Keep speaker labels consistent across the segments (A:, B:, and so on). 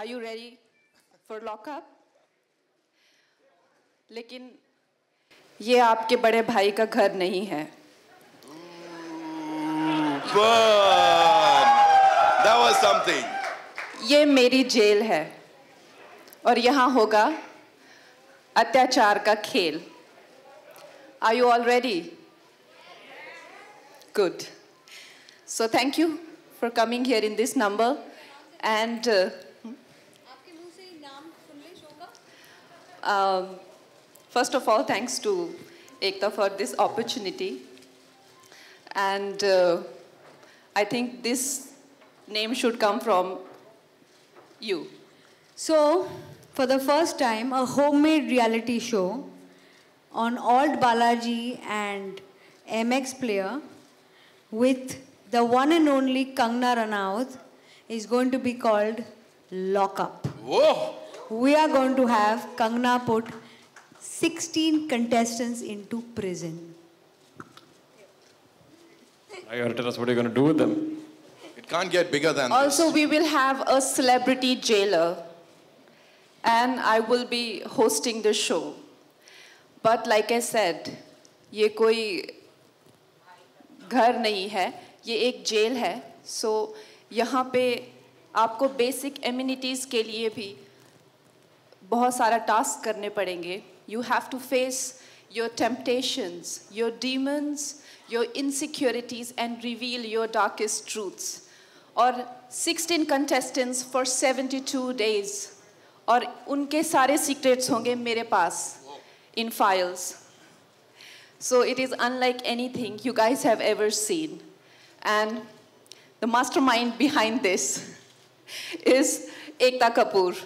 A: Are you ready for lockup? लेकिन ये आपके बड़े भाई का घर नहीं है.
B: That was something.
A: ये मेरी जेल है और यहाँ होगा अत्याचार का खेल Are you all ready? Good. So thank you for coming here in this number and um, first of all thanks to Ekta for this opportunity and uh, I think this name should come from you.
C: So, for the first time, a homemade reality show on Alt Balaji and MX Player with the one and only Kangna Ranaut is going to be called Lockup.
B: Whoa
C: We are going to have Kangna put 16 contestants into prison.
D: Now you have to tell us what you're going to do with them.
B: It can't get bigger than
A: Also, we will have a celebrity jailer, and I will be hosting the show. But like I said, ये कोई घर नहीं है ये एक jail है सो यहाँ पे आपको बेसिक एम्यूनिटीज़ के लिए भी बहुत सारा टास्क करने पड़ेंगे। You have to face your temptations your demons your insecurities and reveal your darkest truths और 16 कंटेस्टेंट्स फॉर 72 डेज़ और उनके सारे सीक्रेट्स होंगे मेरे पास इन files So it is unlike anything you guys have ever seen. And the mastermind behind this is Ekta Kapoor,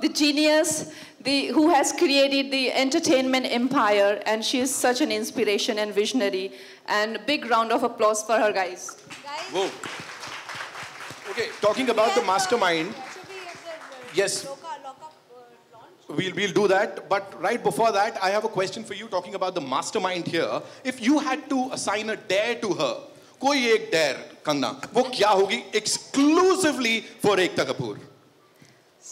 A: the genius the, who has created the entertainment empire, and she is such an inspiration and visionary. And big round of applause for her, guys.
B: Whoa. Okay, talking about the mastermind, Yes. we'll, we'll do that. But right before that, I have a question for you talking about the mastermind here. If you had to assign a dare to her, कोई एक dare, Kangana, वो क्या होगी exclusively for Ekta Kapoor?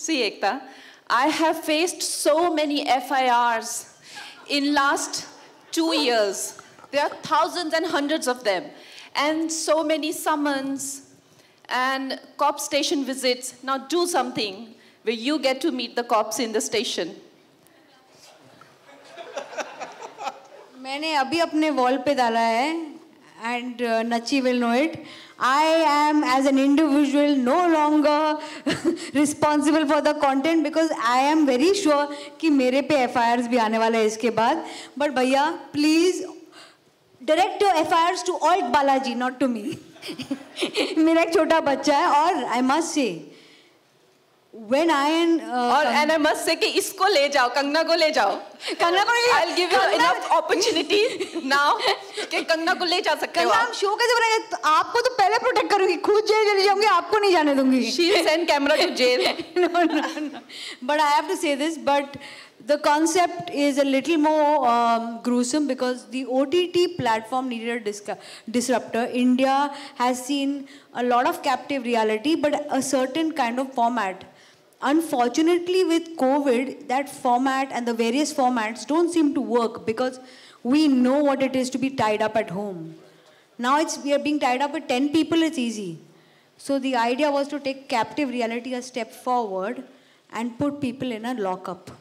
A: See, Ekta, I have faced so many FIRs in last two years. There are thousands and hundreds of them. And so many summons and cop station visits. Now do something where you get to meet the cops in the station.
C: मैंने अभी अपने wall पे डाला है and नची will know it I am as an individual no longer responsible for the content because I am very sure कि मेरे पे एफ़ भी आने वाला है इसके बाद। बट भैया please direct F I to all Balaji not to me मेरा एक छोटा बच्चा है और I must say when I and uh,
A: और and I must say कि इसको ले जाओ कंगना को ले जाओ
C: कंगना को
A: I'll give you
C: Kangana-
A: enough opportunity now कि कंगना को ले जा सकते हो।
C: हम शो कैसे बनाएँगे तो आपको तो पहले प्रोटेक्ट करूँगी खुद जेल चली जाऊँगी आपको नहीं जाने दूँगी
A: She'll send camera to jail.
C: no, no, no. But I have to say this, but the concept is a little more um, gruesome because the OTT platform needed a dis- disruptor. India has seen a lot of captive reality, but a certain kind of format. unfortunately with covid that format and the various formats don't seem to work because we know what it is to be tied up at home. Now it's we are being tied up with 10 people it's easy. So the idea was to take captive reality a step forward and put people in a lockup.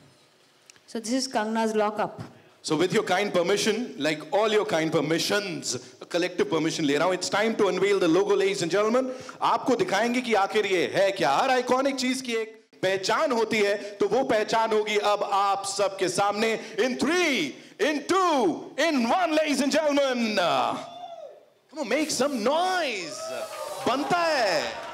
C: So this is kangna's lockup.
B: So with your kind permission like all your kind permissions collective permission le raha it's time to unveil the logo ladies and gentlemen. aapko dikhayenge ki aakhir ye hai kya har iconic cheez ki ek पहचान होती है तो वो पहचान होगी अब आप सबके सामने। In three in two in one ladies and gentlemen make some noise बनता है।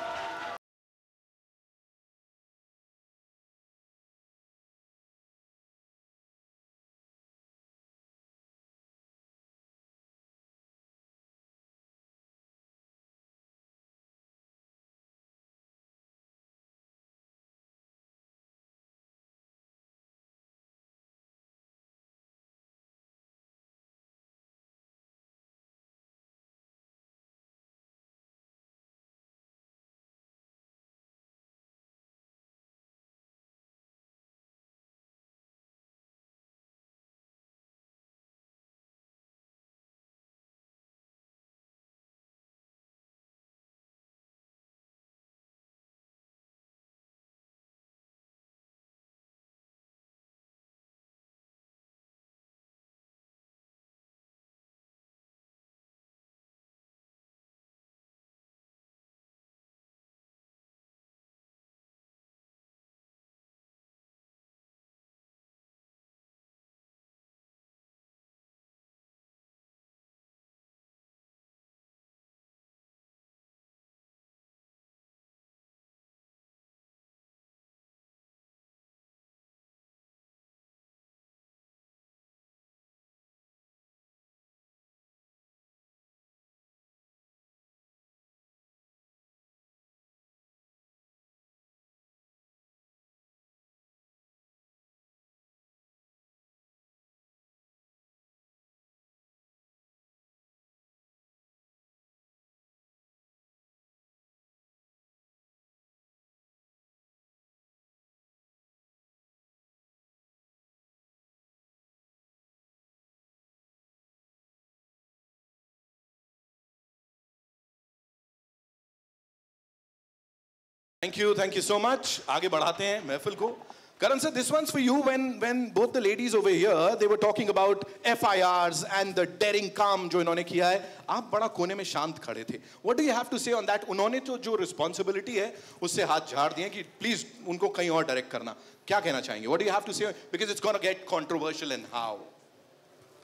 B: Thank you, thank you so much. आगे बढ़ाते हैं महफिल को. Karan sir, this one's for you. When when both the ladies over here, they were talking about FIRs and the daring काम जो इन्होंने किया है, आप बड़ा कोने में शांत खड़े थे. What do you have to say on that? उन्होंने तो जो responsibility है, उससे हाथ झाड़ दिए कि please उनको कहीं और direct करना. क्या कहना चाहेंगे? What do you have to say? Because it's going to get controversial and how?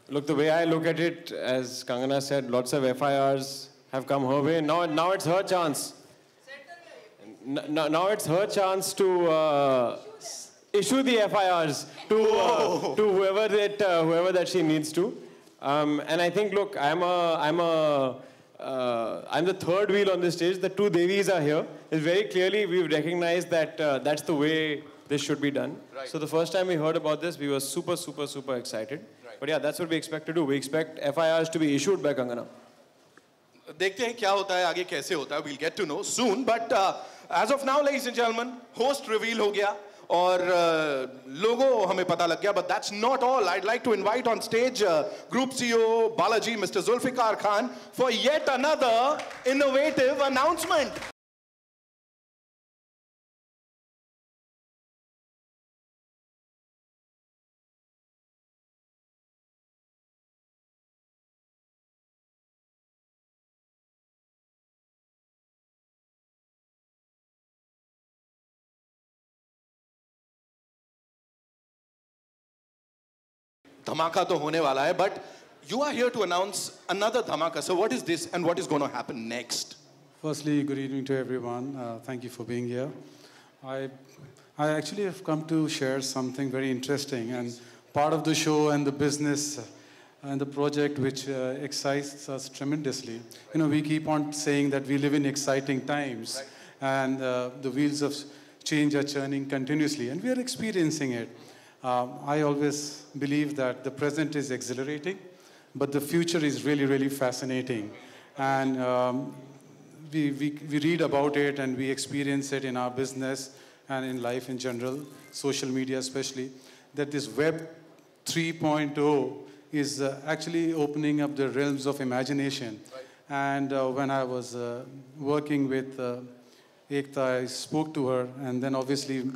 D: Look, the way I look at it, as Kangana said, lots of FIRs have come her way. Now, now it's her chance. Now, now it's her chance to uh, issue the FIRs to, uh, to whoever that uh, whoever that she needs to. Um, and I think, look, I'm a I'm a uh, I'm the third wheel on this stage. The two Devis are here. It's very clearly we've recognized that uh, that's the way this should be done.
B: Right.
D: So the first time we heard about this, we were super, super, super excited.
B: Right.
D: But yeah, that's what we expect to do. We expect FIRs to be issued by Kangana.
B: देखते हैं क्या होता है आगे कैसे होता है we'll get to know soon but uh, as of now ladies and gentlemen host reveal हो गया और लोगो हमें पता लग गया but that's not all I'd like to invite on stage group CO Balaji mister Zulfiqar Khan for yet another innovative announcement धमाका तो होने वाला है but you are here to announce another dhamaka so what is this and what is going to happen next
E: Firstly, good evening to everyone. Uh, thank you for being here. I, I actually have come to share something very interesting and part of the show and the business and the project which uh, excites us tremendously. You know, we keep on saying that we live in exciting times and uh, the wheels of change are churning continuously and we are experiencing it. Um, I always believe that the present is exhilarating, but the future is really, really fascinating. And um, we, we, we read about it and we experience it in our business and in life in general, social media especially, that this Web 3.0 is uh, actually opening up the realms of imagination. And uh, when I was uh, working with uh, Ekta, I spoke to her, and then obviously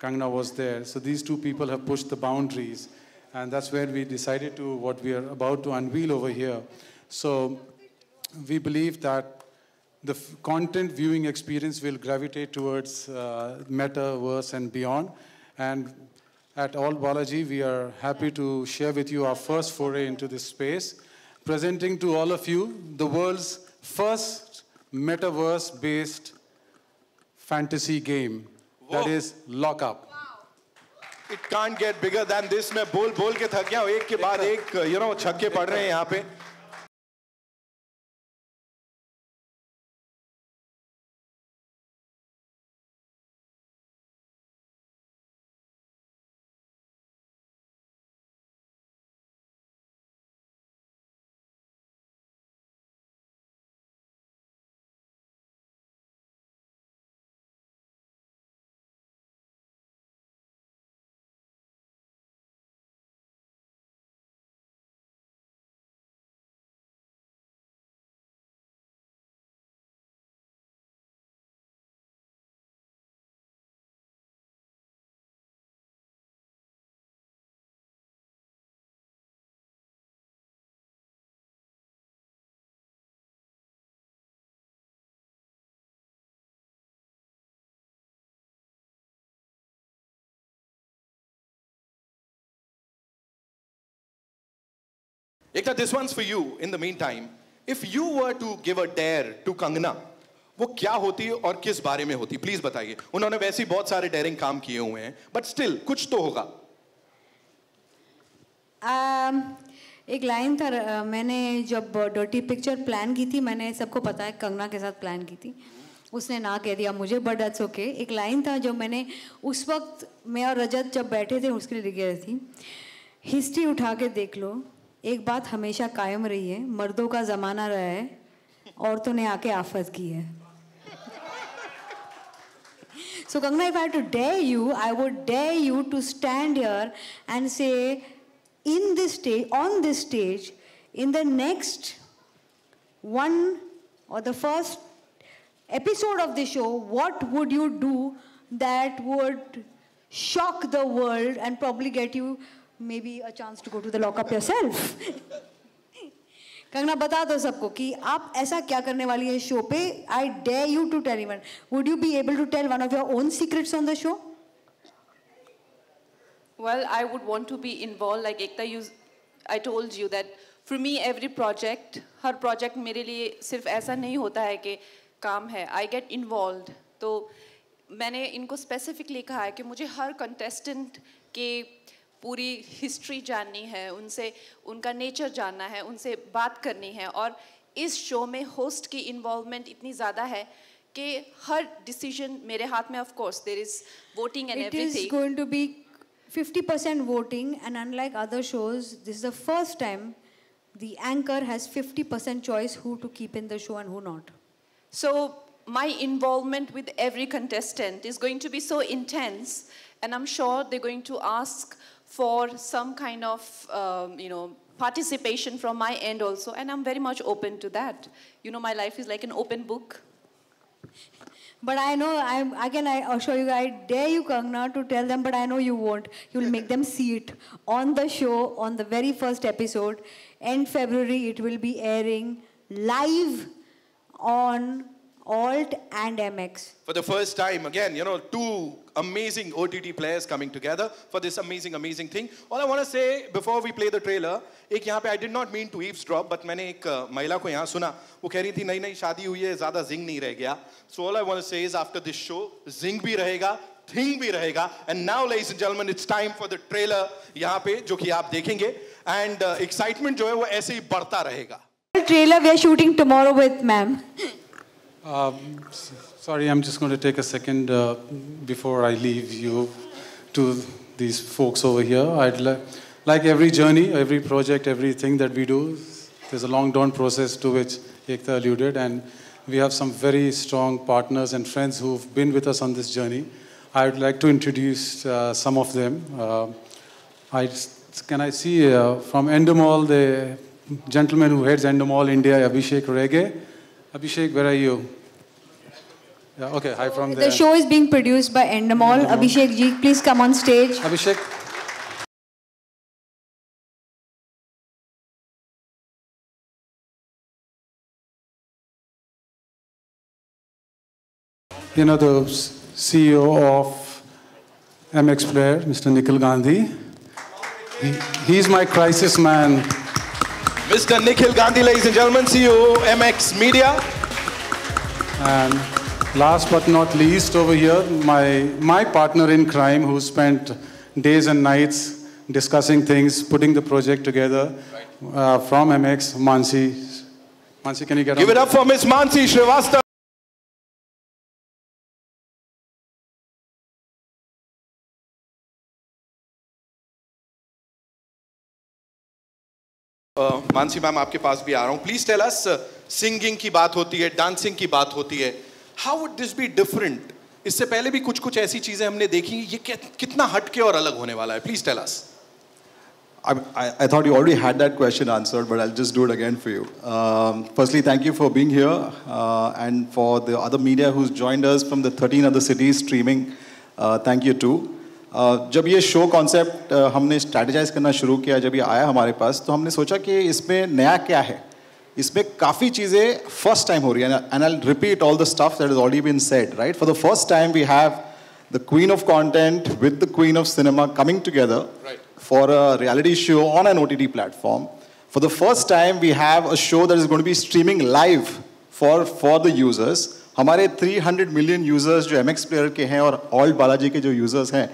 E: Kangna was there. So these two people have pushed the boundaries, and that's where we decided to what we are about to unveil over here. So we believe that the content viewing experience will gravitate towards uh, metaverse and beyond. And at All Balaji, we are happy to share with you our first foray into this space, presenting to all of you the world's first metaverse based fantasy game that is Lock Up.
B: it can't get bigger than this मैं बोल बोल के थक गया हूँ एक के बाद एक you know छक्के पड़ रहे हैं यहाँ पे Ekta, this one's for you. In the meantime, if you were to give a dare to Kangna, वो क्या होती और किस बारे में होती? प्लीज़ बताइए। उन्होंने वैसे ही बहुत सारे डेयरिंग काम किए हुए हैं बट स्टिल कुछ तो होगा।
C: Um, एक लाइन था मैंने जब डर्टी पिक्चर प्लान की थी मैंने सबको पता है कंगना के साथ प्लान की थी। उसने ना कह दिया मुझे बट दैट्स ओके एक लाइन था जो मैंने उस वक्त मैं और रजत जब बैठे थे उसके लिए लिख थी। हिस्ट्री उठा के देख लो। एक बात हमेशा कायम रही है, मर्दों का जमाना रहा है, औरतों ने आके आफत की है। So Kangana if I to dare you I would dare you to stand your end say in this stage on this stage in the next one or the first episode of the show what would you do that would shock the world and probably get you maybe a chance to go to the lockup yourself? Kangana बता दो सबको कि आप ऐसा क्या करने वाली है शो पे I dare you to tell even would you be able to tell one of your own secrets on the show
A: Well, I would want to be involved. Like Ekta, you, I told you that for me, every project, हर project मेरे लिए सिर्फ़ ऐसा नहीं होता है कि काम है. I get involved. तो मैंने इनको specifically कहा है कि मुझे हर contestant के पूरी हिस्ट्री जाननी है उनसे उनका नेचर जानना है उनसे बात करनी है और इस शो में होस्ट की इन्वॉल्वमेंट इतनी ज़्यादा है कि हर डिसीज़न मेरे हाथ में of course there is
C: voting and
A: everything
C: going to be 50% percent voting and unlike other shows this is the first time the anchor has fifty percent choice who to keep in the show and who not
A: so my involvement with every contestant is going to be so intense and I am sure they going to ask for some kind of, um, you know, participation from my end also, and I'm very much open to that. You know, my life is like an open book.
C: But I know, I'm, again, I assure you, I dare you, Kangna, to tell them, but I know you won't. You'll make them see it on the show, on the very first episode. End February, it will be airing live on Alt and MX.
B: For the first time, again, you know, two amazing OTT players coming together for this amazing, amazing thing. All I want to say before we play the trailer, एक यहाँ पे I did not mean to eavesdrop, but मैंने एक uh, महिला को यहाँ सुना, वो कह रही थी नई नई शादी हुई है, ज़्यादा जिंग नहीं रह गया. So all I want to say is after this show, जिंग भी रहेगा, थिंग भी रहेगा. And now, ladies and gentlemen, it's time for the trailer यहाँ पे जो कि आप देखेंगे. And uh, excitement जो है वो ऐसे ही बढ़ता रहेगा.
C: Trailer we are shooting tomorrow with ma'am.
E: Um, sorry, I'm just going to take a second uh, before I leave you to these folks over here. I'd li- like every journey, every project, everything that we do, there's a long dawn process to which Ekta alluded, and we have some very strong partners and friends who've been with us on this journey. I would like to introduce uh, some of them. Uh, I, can I see uh, from Endemol, the gentleman who heads Endemol India, Abhishek Rege. Abhishek, where are you? Yeah, okay, hi from there.
C: The show is being produced by Endemol. Abhishek ji, please come on stage.
E: Abhishek. You know the CEO of MX Player, Mr. Nikhil Gandhi. He, he's my crisis man.
B: Mr. Nikhil Gandhi, ladies and gentlemen, CEO MX Media.
E: And last but not least, over here, my, my partner in crime who spent days and nights discussing things, putting the project together uh, from MX, Mansi. Mansi, can you get
B: Give
E: on?
B: it up for Miss Mansi Srivastava. Mansi ma'am आपके पास भी आ रहा हूँ please tell us singing की बात होती है dancing की बात होती है how would this be different इससे पहले भी कुछ कुछ ऐसी चीज़ें हमने देखी ये कितना हटके और अलग होने वाला है please tell us
F: I, I, thought you already had that question answered, but I'll just do it again for you. Um, firstly, thank you for being here uh, and for the other media who's joined us from the 13 other cities streaming. Uh, thank you too. जब ये show concept हमने strategise करना शुरू किया जब ये आया हमारे पास तो हमने सोचा कि इसमें नया क्या है? इसमें काफ़ी चीज़ें फ़र्स्ट टाइम हो रही है and I repeat all the stuff that is already been set right for the first time we have the queen of content with the queen of cinema coming together for a reality show on an O T T platform for the first time we have a show that is going to be streaming live for for the users हमारे 300 million users जो M X player के हैं और old Balaji के जो users हैं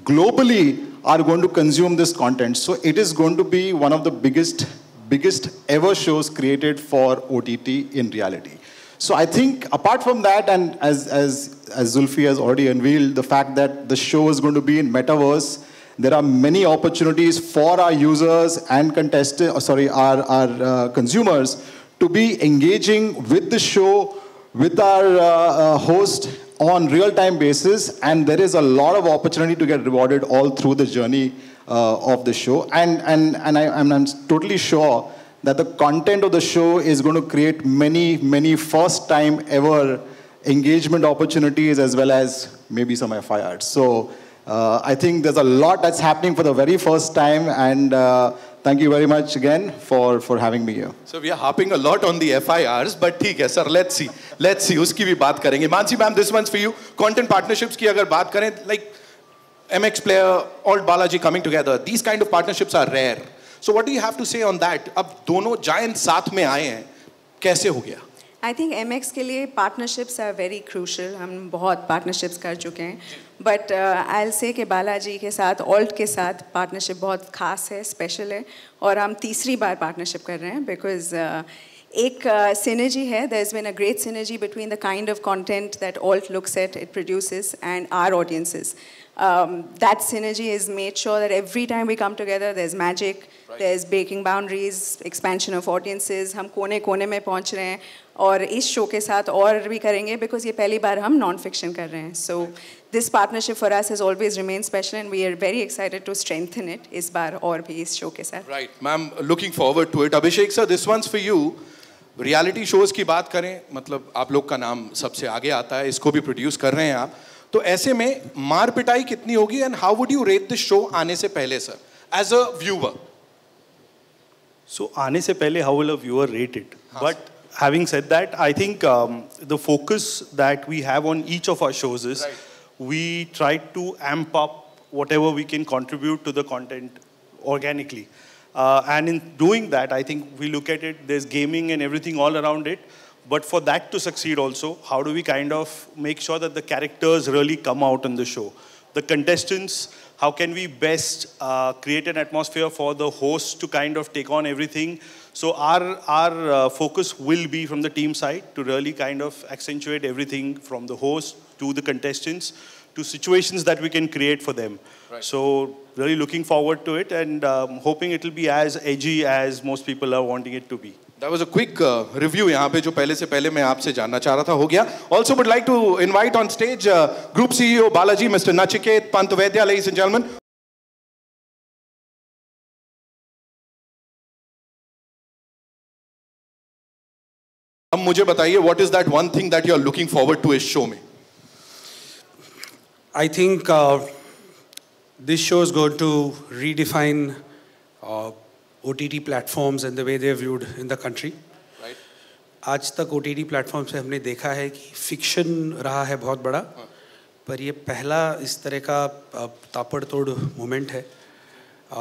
F: globally are going to consume this content. So it is going to be one of the biggest biggest ever shows created for OTT in reality. So I think apart from that, and as, as, as Zulfi has already unveiled, the fact that the show is going to be in metaverse, there are many opportunities for our users and contestants, uh, sorry, our, our uh, consumers to be engaging with the show, with our uh, uh, host on real-time basis, and there is a lot of opportunity to get rewarded all through the journey uh, of the show. And, and, and I, I'm, I'm totally sure that the content of the show is going to create many, many first time ever engagement opportunities as well as maybe some FIRs. So uh, I think there's a lot that's happening for the very first time, and uh, thank you very much again for, for having me here.
B: So we are harping a lot on the FIRs, but ठीक है sir, let's see, let's see, उसकी भी बात करेंगे. Mansi ma'am, this one's for you. Content partnerships की अगर बात करें, like MX player, Alt Balaji coming together, these kind of partnerships are rare. So what do you have to say on that? अब दोनों giants साथ में आए हैं, कैसे हो गया?
G: आई थिंक एम एक्स के लिए पार्टनरशिप्स आर वेरी क्रूशल हम बहुत पार्टनरशिप्स कर चुके हैं बट आई से के बालाजी के साथ ऑल्ट के साथ पार्टनरशिप बहुत खास है स्पेशल है और हम तीसरी बार पार्टनरशिप कर रहे हैं बिकॉज एक synergy है there has been a great synergy between the kind of content that alt looks at it produces and our audiences Um, that synergy is made sure that every time we come together there's magic right. there's breaking boundaries expansion of audiences हम कोने कोने में पहुँच रहे हैं और इस show के साथ और भी करेंगे बिकॉज़ ये पहली बार हम नॉन फिक्शन कर रहे हैं so this partnership for us has always remain special and we are very excited to strengthen it इस बार और भी इस शो के साथ
B: Right, ma'am, looking forward to it. Abhishek sir, this one's for you. Reality shows की बात करें मतलब आप लोग का नाम सबसे आगे आता है इसको भी प्रोड्यूस कर रहे हैं आप तो ऐसे में मार पिटाई कितनी होगी and how would you rate this show आने से पहले sir as a viewer
H: So आने से पहले how will a viewer rate it? But having said that, I think um, the focus that we have on each of our shows is we try to amp up whatever we can contribute to the content organically. Uh, and in doing that, I think we look at it, there's gaming and everything all around it. But for that to succeed also, how do we kind of make sure that the characters really come out in the show? The contestants, how can we best uh, create an atmosphere for the host to kind of take on everything? So our, our uh, focus will be from the team side to really kind of accentuate everything from the host to the contestants to situations that we can create for them. So really looking forward to it and um, hoping it will be as edgy as most people are wanting it to be.
B: That was a quick uh, review यहाँ पे जो पहले से पहले मैं आपसे जानना चाह रहा था हो गया Also would like to invite on stage uh, Group CEO Balaji, Mr. Nachiket Pantvedya, ladies and gentlemen. अब मुझे बताइए what is that one thing that you are looking forward to इस show में
I: I think uh, this show is going to redefine uh, OTT platforms and the way they are viewed in the country. आज तक ओ T T platform से हमने देखा है कि fiction रहा है बहुत बड़ा पर ये पहला इस तरह का तापड़तोड़ मोमेंट है। अ,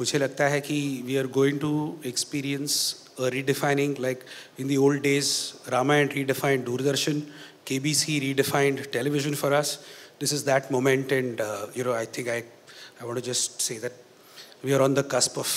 I: मुझे लगता है कि we are going to experience redefining like in the old days Ramayan redefined Doordarshan के B C redefined television for us this is that moment and you know I think I I want to just say that we are on the cusp of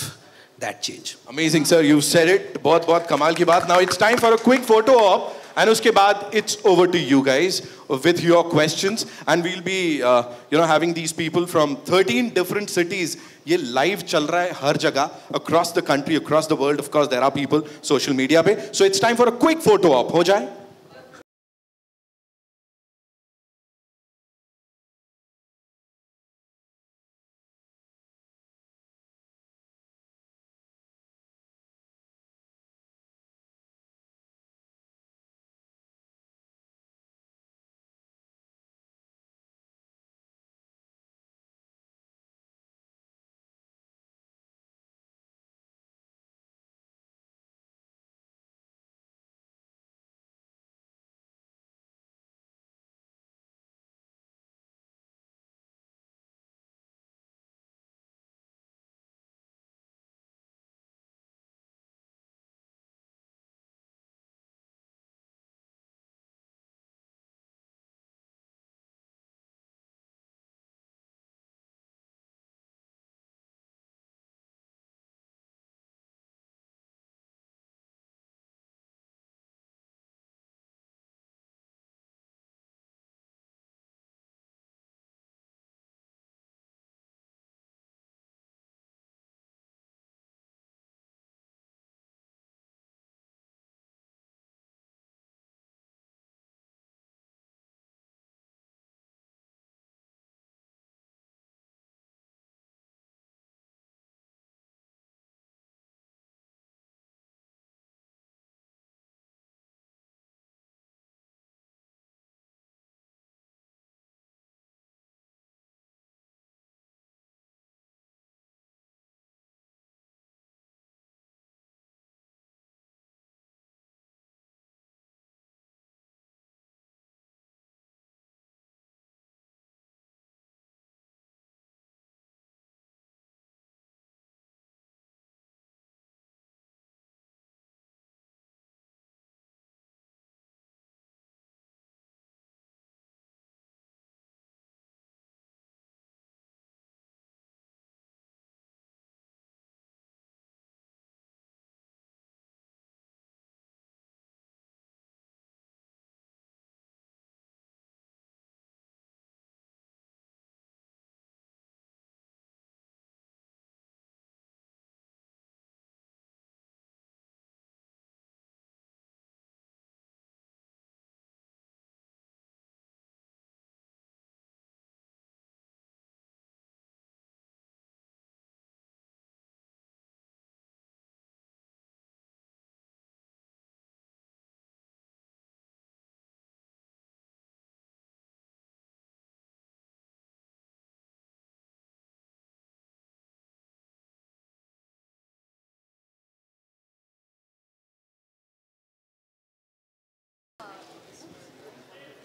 I: that change.
B: Amazing, sir. You said it. बहुत बहुत कमाल की बात. Now it's time for a quick photo op. And उसके बाद it's over to you guys with your questions. And we'll be, uh, you know, having these people from 13 different cities. ये live चल रहा है हर जगह across the country, across the world. Of course, there are people social media पे. So it's time for a quick photo op. हो जाए?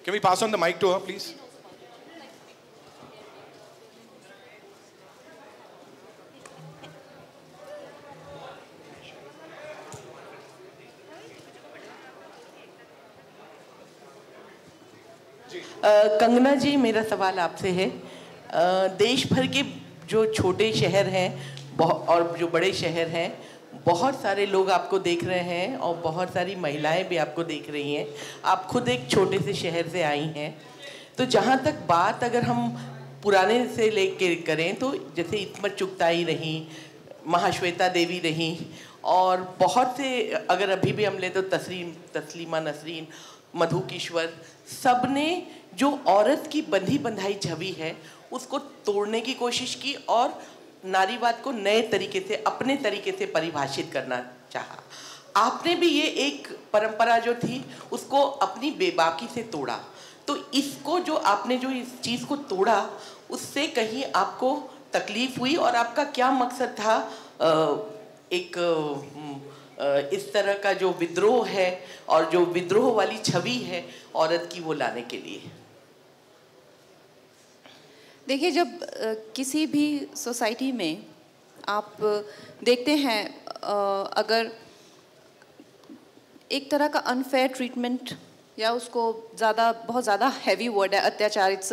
B: Can we pass on the mic to her, please?
J: Kangana जी मेरा सवाल आपसे है अ, देश भर के जो छोटे शहर हैं और जो बड़े शहर हैं बहुत सारे लोग आपको देख रहे हैं और बहुत सारी महिलाएँ भी आपको देख रही हैं। आप खुद एक छोटे से शहर से आई हैं। तो जहाँ तक बात अगर हम पुराने से लेके करें तो जैसे इस्मत चुगताई रही, महाश्वेता देवी रही और बहुत से अगर अभी भी हम ले तो तस्लीम तस्लीमा नसरीन मधु किश्वर सबने जो औरत की बंधी बंधाई छवि है, उसको तोड़ने की कोशिश की और नारीवाद को नए तरीके से, अपने तरीके से परिभाषित करना चाहा। आपने भी ये एक परंपरा जो थी, उसको अपनी बेबाकी से तोड़ा। तो इसको जो आपने जो इस चीज़ को तोड़ा, उससे कहीं आपको तकलीफ़ हुई और आपका क्या मकसद था? एक इस तरह का जो विद्रोह है और जो विद्रोह वाली छवि है औरत की वो लाने के लिए।
A: देखिए, जब किसी भी सोसाइटी में आप देखते हैं अगर एक तरह का अनफेयर ट्रीटमेंट या उसको ज़्यादा, बहुत ज़्यादा हैवी वर्ड है, अत्याचार it's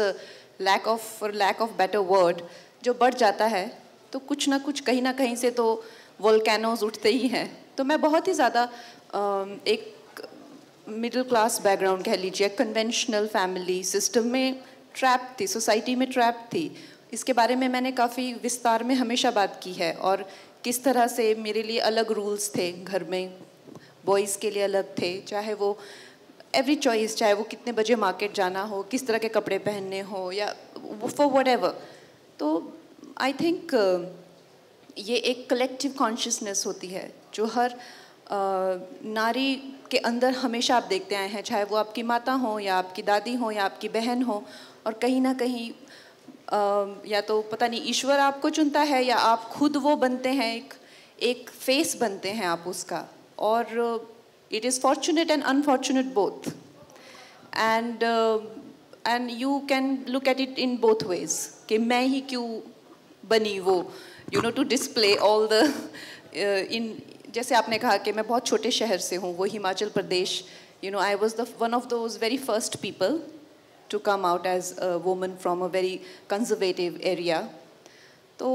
A: lack of lack of better word जो बढ़ जाता है तो कुछ ना कुछ कहीं ना कहीं से तो वोल्केनोज उठते ही हैं। तो मैं बहुत ही ज़्यादा एक मिडिल क्लास बैकग्राउंड कह लीजिए कन्वेंशनल फैमिली सिस्टम में ट्रैप थी सोसाइटी में ट्रैप थी। इसके बारे में मैंने काफ़ी विस्तार में हमेशा बात की है और किस तरह से मेरे लिए अलग रूल्स थे, घर में बॉयज़ के लिए अलग थे, चाहे वो एवरी चॉइस चाहे वो कितने बजे मार्केट जाना हो, किस तरह के कपड़े पहनने हो या फॉर वट एवर तो आई थिंक ये एक कलेक्टिव कॉन्शियसनेस होती है, जो हर नारी के अंदर हमेशा आप देखते आए हैं, चाहे वो आपकी माता हो या आपकी दादी हो या आपकी बहन हो। और कहीं ना कहीं या तो पता नहीं, ईश्वर आपको चुनता है या आप खुद वो बनते हैं, एक एक फेस बनते हैं आप उसका। और it is fortunate and unfortunate both and and you can look at it in both ways कि मैं ही क्यों बनी वो? You know to display all the in जैसे आपने कहा कि मैं बहुत छोटे शहर से हूँ, वो Himachal Pradesh you know I was the one of those very first people to come out as a woman from a very conservative area तो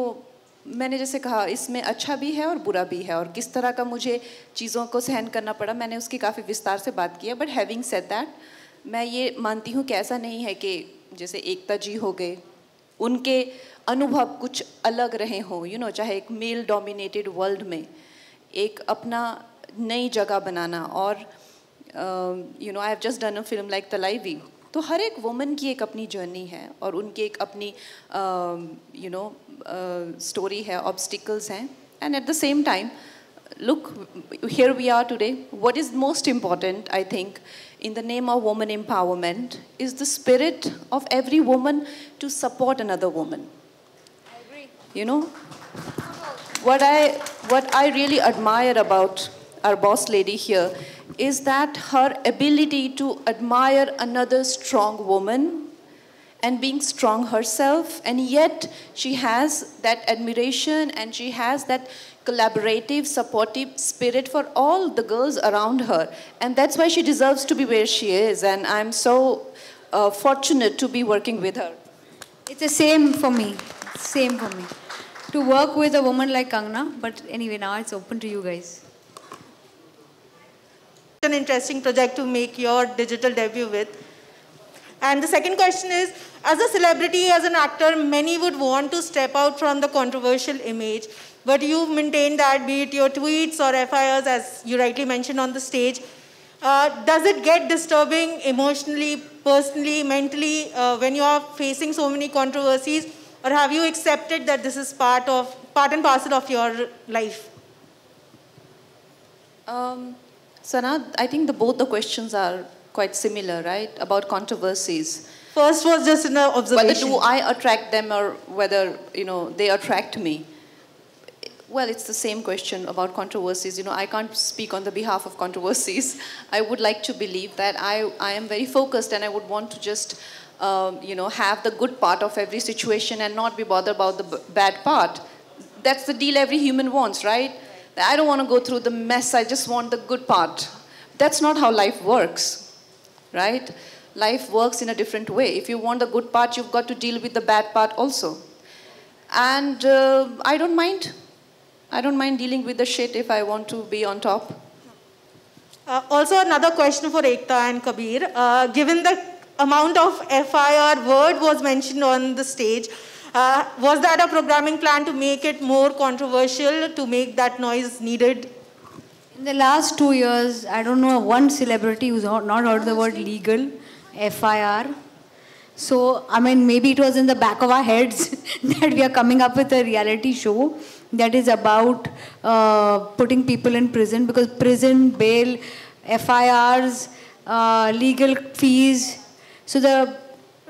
A: मैंने जैसे कहा, इसमें अच्छा भी है और बुरा भी है, और किस तरह का मुझे चीज़ों को सहन करना पड़ा, मैंने उसकी काफ़ी विस्तार से बात की है। बट हैविंग सेड दैट मैं ये मानती हूँ कि ऐसा नहीं है कि जैसे एकता जी हो गए, उनके अनुभव कुछ अलग रहे हों यू नो चाहे एक मेल डोमिनेटेड वर्ल्ड में एक अपना नई जगह बनाना, और you know I have just done a film like Thalaivi तो हर एक वुमन की एक अपनी जर्नी है और उनकी एक अपनी यू नो स्टोरी है ऑब्स्टिकल्स हैं। And at the same time look here we are today what is most important I think in the name of woman empowerment is the spirit of every woman to support another woman you know what I what I really admire about our boss lady here is that her ability to admire another strong woman and being strong herself and yet she has that admiration and she has that collaborative supportive spirit for all the girls around her and that's why she deserves to be where she is and i'm so uh, fortunate to be working with her
C: It's the same for me. Same for me. To work with a woman like Kangna, but anyway, now it's open to you guys.
K: An interesting project to make your digital debut with. And the second question is, as a celebrity, as an actor, many would want to step out from the controversial image, but you maintain that, be it your tweets or FIRs, as you rightly mentioned on the stage. Uh, does it get disturbing emotionally, personally, mentally, uh, when you are facing so many controversies, or have you accepted that this is part of, part and parcel of your life?
A: Um, Sana, I think the, both the questions are quite similar, right? About controversies.
K: First was just an
A: Whether
K: observation.
A: do I attract them or whether, you know, they attract me. Well, it's the same question about controversies. You know, I can't speak on the behalf of controversies. I would like to believe that I, I am very focused and I would want to just, um, you know, have the good part of every situation and not be bothered about the b- bad part. That's the deal every human wants, right? I don't want to go through the mess, I just want the good part. That's not how life works, right? Life works in a different way. If you want the good part, you've got to deal with the bad part also. And uh, I don't mind. I don't mind dealing with the shit if I want to be on top.
K: Uh, also, another question for Ekta and Kabir. Uh, given the amount of FIR word was mentioned on the stage, uh, was that a programming plan to make it more controversial, to make that noise needed?
C: In the last two years, I don't know one celebrity who's not heard the word legal, FIR. So, I mean, maybe it was in the back of our heads that we are coming up with a reality show that is about uh, putting people in prison because prison, bail, FIRs, uh, legal fees. So, the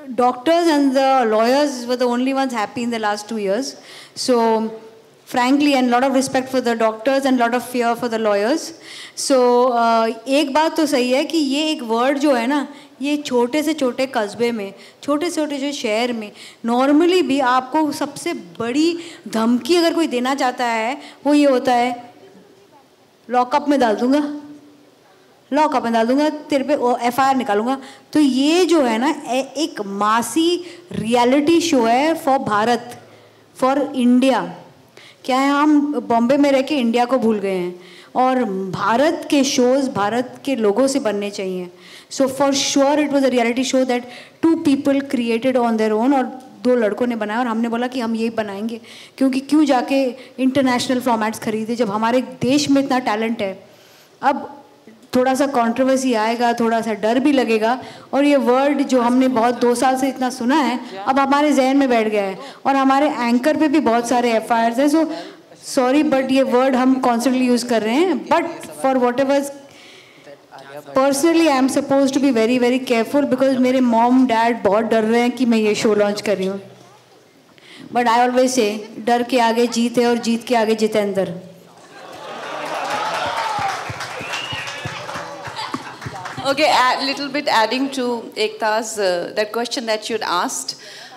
C: doctors and the lawyers were the only ones happy in the last two years. So, frankly, and a lot of respect for the doctors and a lot of fear for the lawyers. So, uh, एक बात तो सही है कि ये एक word जो है ना ये छोटे से छोटे कस्बे में छोटे से छोटे जो शहर में नॉर्मली भी आपको सबसे बड़ी धमकी अगर कोई देना चाहता है वो ये होता है लॉकअप में डाल दूँगा लॉकअप में डाल दूँगा, तेरे पे एफ़ आई आर निकालूँगा। तो ये जो है ना एक मासी रियलिटी शो है फॉर भारत फॉर इंडिया क्या है, हम बॉम्बे में रह के इंडिया को भूल गए हैं। और भारत के शोज़ भारत के लोगों से बनने चाहिए। So for sure it was a reality show that two people created on their own और दो लड़कों ने बनाया और हमने बोला कि हम यही बनाएँगे। क्योंकि क्यों जाके इंटरनेशनल फॉर्मेट्स खरीदे, जब हमारे देश में इतना टैलेंट है। अब थोड़ा सा कंट्रोवर्सी आएगा, थोड़ा सा डर भी लगेगा। और ये वर्ड जो हमने बहुत दो साल से इतना सुना है, अब हमारे जहन में बैठ गया है। और हमारे एंकर पे भी बहुत सारे एफ़ आई हैं सो सॉरी बट ये वर्ड हम कॉन्स्टेंटली यूज़ कर रहे हैं। But for whatever personally I am suppose to be very very careful because मेरे मॉम डैड बहुत डर रहे हैं कि मैं ये शो लॉन्च कर रही हूँ। बट आई ऑलवेज से डर के आगे जीत है और जीत के आगे Jitendra
A: Okay, a little bit adding to Ekta's uh, that question that you'd asked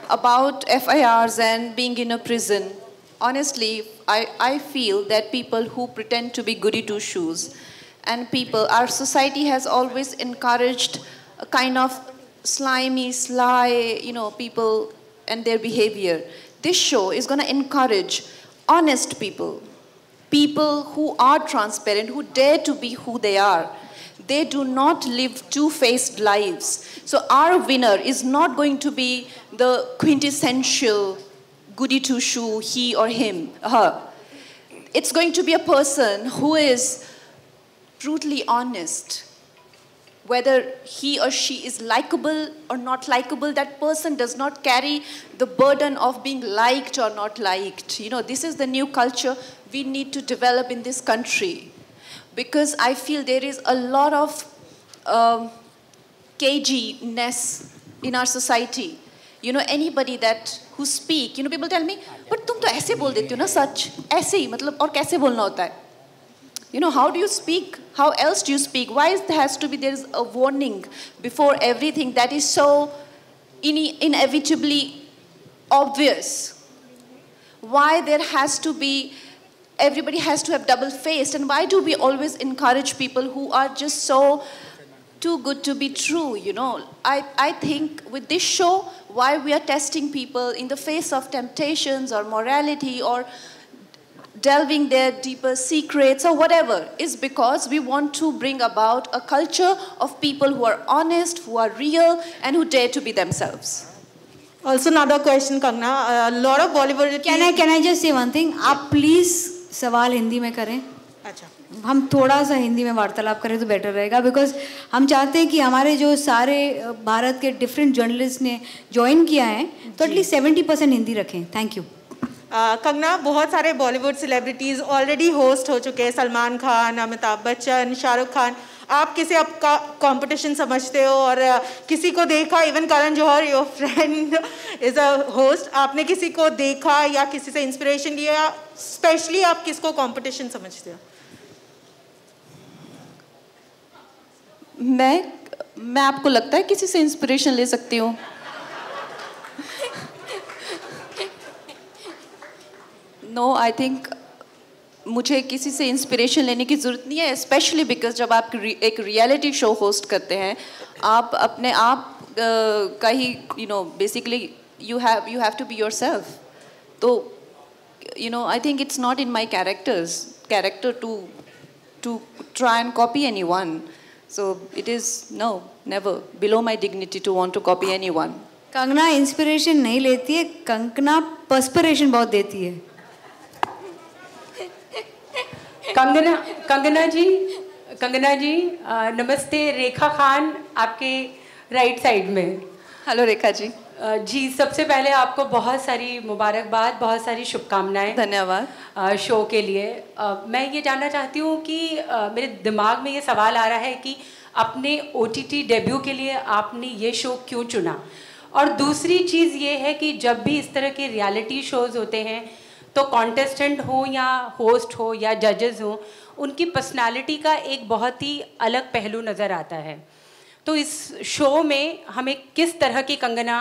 A: about FIRs and being in a prison. Honestly, I, I feel that people who pretend to be goody two shoes and people, our society has always encouraged a kind of slimy, sly, you know, people and their behavior. This show is going to encourage honest people, people who are transparent, who dare to be who they are. They do not live two faced lives. So, our winner is not going to be the quintessential goody two shoe, he or him, her. It's going to be a person who is brutally honest. Whether he or she is likable or not likable, that person does not carry the burden of being liked or not liked. You know, this is the new culture we need to develop in this country because I feel there is a lot of um, caginess in our society. You know, anybody that who speak, you know, people tell me, but तुम तो ऐसे बोल देती हो ना सच ऐसे ही मतलब और कैसे बोलना होता है you know how do you speak how else do you speak why is there has to be there is a warning before everything that is so ine- inevitably obvious why there has to be everybody has to have double faced and why do we always encourage people who are just so too good to be true you know? I i think with this show why we are testing people in the face of temptations or morality or delving their deeper secrets or whatever is because we want to bring about a culture of people who are honest who are real and who dare to be themselves.
K: Also another question kangna a lot of bollywood
C: can i can i just say one thing? Yeah. Uh, please सवाल हिंदी में करें।
K: अच्छा।
C: हम थोड़ा सा हिंदी में वार्तालाप करें तो बेटर रहेगा बिकॉज़ हम चाहते हैं कि हमारे जो सारे भारत के डिफरेंट जर्नलिस्ट ने ज्वाइन किया है तो एटलीस्ट सेवेंटी परसेंट हिंदी रखें। थैंक यू
K: कंगना बहुत सारे बॉलीवुड सेलिब्रिटीज ऑलरेडी होस्ट हो चुके हैं सलमान खान अमिताभ बच्चन शाहरुख खान। आप किसे आपका कंपटीशन समझते हो और किसी को देखा even Karan Johar your friend is a host आपने किसी को देखा या किसी से इंस्पिरेशन लिया? स्पेशली आप किसको कंपटीशन समझते हो?
A: मैं मैं आपको लगता है किसी से इंस्पिरेशन ले सकती हूँ? नो आई थिंक मुझे किसी से इंस्पिरेशन लेने की ज़रूरत नहीं है स्पेशली बिकॉज़ जब आप एक रियलिटी शो होस्ट करते हैं, आप अपने आप का ही you know basically you have you have to be yourself तो you know I think it's not in my characters character to to try and copy anyone so it is no never below my dignity to want to copy anyone
C: Kangana inspiration नहीं लेती है, कंगना पर्स्परेशन बहुत देती है।
L: कंगना कंगना जी कंगना जी आ, नमस्ते रेखा खान आपके right side में।
A: Hello Rekha ji.
L: आ, जी सबसे पहले आपको बहुत सारी मुबारकबाद बहुत सारी शुभकामनाएँ।
A: धन्यवाद।
L: शो के लिए। आ, मैं ये जानना चाहती हूँ कि आ, मेरे दिमाग में ये सवाल आ रहा है कि अपने ओटीटी डेब्यू के लिए आपने ये शो क्यों चुना? और दूसरी चीज़ ये है कि जब भी इस तरह के रियलिटी शोज़ होते हैं तो कॉन्टेस्टेंट हो या होस्ट हो या जजेस हो, उनकी पर्सनालिटी का एक बहुत ही अलग पहलू नज़र आता है। तो इस शो में हमें किस तरह की कंगना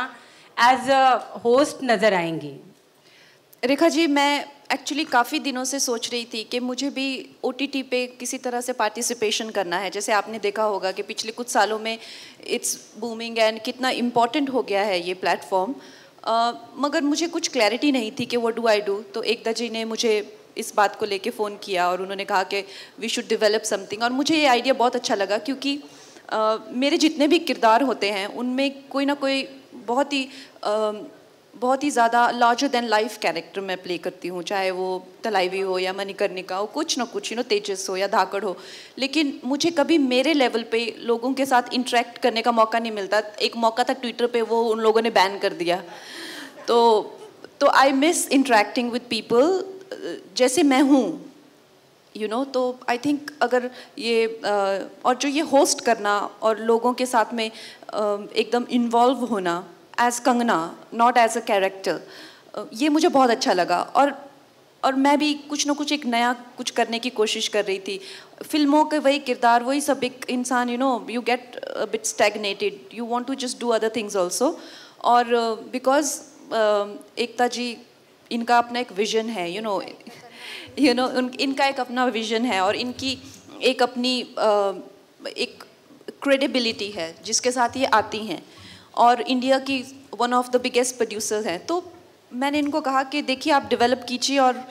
L: एज अ होस्ट नज़र आएँगी?
A: रेखा जी, मैं एक्चुअली काफ़ी दिनों से सोच रही थी कि मुझे भी ओटीटी पे किसी तरह से पार्टिसिपेशन करना है। जैसे आपने देखा होगा कि पिछले कुछ सालों में इट्स बूमिंग एंड कितना इंपॉर्टेंट हो गया है ये प्लेटफॉर्म मगर मुझे कुछ क्लैरिटी नहीं थी कि वो डू आई डू तो एकता जी ने मुझे इस बात को लेके फ़ोन किया और उन्होंने कहा कि वी शुड डिवेलप समथिंग और मुझे ये आइडिया बहुत अच्छा लगा क्योंकि मेरे जितने भी किरदार होते हैं, उनमें कोई ना कोई बहुत ही बहुत ही ज़्यादा लार्जर देन लाइफ कैरेक्टर मैं प्ले करती हूँ, चाहे वो तलाईवी हो या मणिकर्णिका हो, कुछ ना कुछ यू नो तेजस हो या धाकड़ हो। लेकिन मुझे कभी मेरे लेवल पे लोगों के साथ इंटरेक्ट करने का मौका नहीं मिलता। एक मौका था ट्विटर पे, वो उन लोगों ने बैन कर दिया। तो तो I miss interacting with people जैसे मैं हूँ यू नो तो आई थिंक अगर ये और जो ये होस्ट करना और लोगों के साथ में एकदम इन्वॉल्व होना as Kangana not as a character ये मुझे बहुत अच्छा लगा और और मैं भी कुछ ना कुछ एक नया कुछ करने की कोशिश कर रही थी। फ़िल्मों के वही किरदार वही सब एक इंसान you know you get bit stagnated you want to just do other things also और बिकॉज़ uh, एकता जी इनका अपना एक विजन है यू नो यू नो इनका एक अपना विजन है और इनकी एक अपनी uh, एक क्रेडिबिलिटी है जिसके साथ ये आती हैं। और इंडिया की one of the biggest producer हैं। तो मैंने इनको कहा कि देखिए आप डेवलप कीजिए और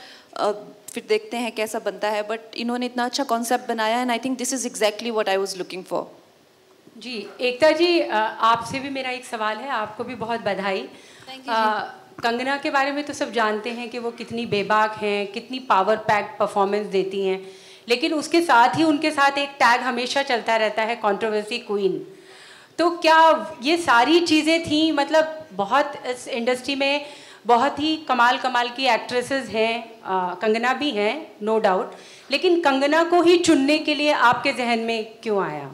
A: फिर देखते हैं कैसा बनता है। बट इन्होंने इतना अच्छा कॉन्सेप्ट बनाया and I think this is exactly what I was looking for
L: जी एकता जी आपसे भी मेरा एक सवाल है। आपको भी बहुत बधाई। कंगना के बारे में तो सब जानते हैं कि वो कितनी बेबाक हैं कितनी पावर पैक परफॉर्मेंस देती हैं। लेकिन उसके साथ ही उनके साथ एक टैग हमेशा चलता रहता है कंट्रोवर्सी क्वीन तो क्या ये सारी चीज़ें थी? मतलब बहुत इस इंडस्ट्री में बहुत ही कमाल कमाल की एक्ट्रेसेस हैं कंगना भी हैं नो डाउट लेकिन कंगना को ही चुनने के लिए आपके जहन में क्यों आया?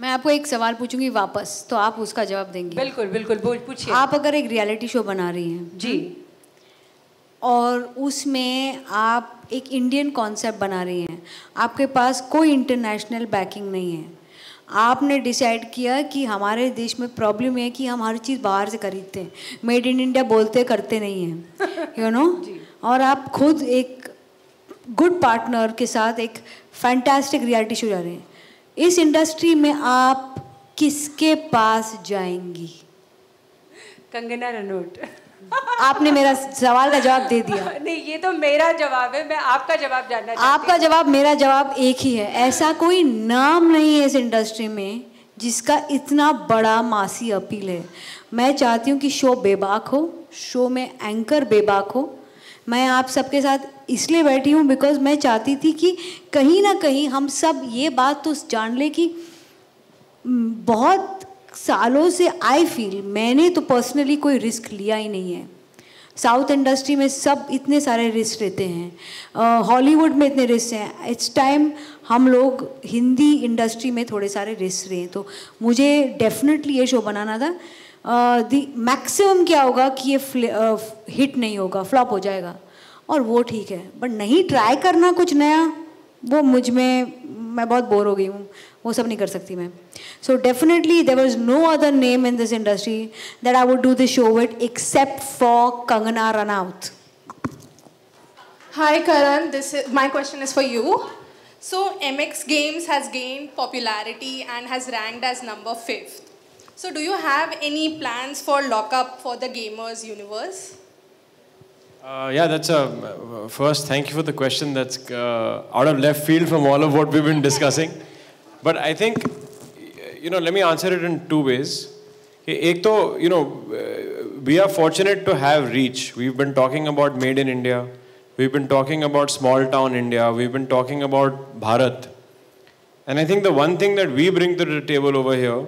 C: मैं आपको एक सवाल पूछूँगी वापस तो आप उसका जवाब देंगे।
L: बिल्कुल बिल्कुल पूछिए।
C: आप अगर एक रियलिटी शो बना रही हैं
L: जी।
C: और उसमें आप एक इंडियन कॉन्सेप्ट बना रही हैं आपके पास कोई इंटरनेशनल बैकिंग नहीं है आपने डिसाइड किया कि हमारे देश में प्रॉब्लम है कि हम हर चीज़ बाहर से खरीदते हैं। मेड इन इंडिया बोलते करते नहीं हैं यू नो और आप खुद एक गुड पार्टनर के साथ एक फैंटास्टिक रियलिटी शो जा रहे हैं। इस इंडस्ट्री में आप किसके पास जाएँगी?
L: कंगना रनौट
C: आपने मेरा सवाल का जवाब दे दिया।
L: नहीं ये तो मेरा जवाब है मैं आपका जवाब जानना चाहती
C: आपका जवाब मेरा जवाब एक ही है। ऐसा कोई नाम नहीं है इस इंडस्ट्री में जिसका इतना बड़ा मासी अपील है। मैं चाहती हूँ कि शो बेबाक हो शो में एंकर बेबाक हो। मैं आप सबके साथ इसलिए बैठी हूँ बिकॉज़ मैं चाहती थी कि कहीं ना कहीं हम सब ये बात तो जान ले कि बहुत सालों से आई फील मैंने तो पर्सनली कोई रिस्क लिया ही नहीं है। साउथ इंडस्ट्री में सब इतने सारे रिस्क लेते हैं। हॉलीवुड uh, में इतने रिस्क हैं। इट्स टाइम हम लोग हिंदी इंडस्ट्री में थोड़े सारे रिस्क रहे। हैं तो मुझे डेफिनेटली ये शो बनाना था। दी मैक्सिमम क्या होगा कि ये हिट uh, नहीं होगा फ्लॉप हो जाएगा। और वो ठीक है। बट नहीं ट्राई करना कुछ नया। वो मुझमें, मैं बहुत बोर हो गई हूँ। वो सब नहीं कर सकती मैं। So definitely there was no other name in this industry that I would do this show with except for Kangana Ranaut
M: hi Karan this my question is for you so M X games has gain popularity and has ranked as number fifth so do you have any plans for lockup for the gamers universe
D: Uh, yeah, that's a uh, first. Thank you for the question. That's uh, out of left field from all of what we've been discussing. But I think, you know, let me answer it in two ways. Ek to, you know, uh, we are fortunate to have reach. We've been talking about made in India. We've been talking about small town India. We've been talking about Bharat. And I think the one thing that we bring to the table over here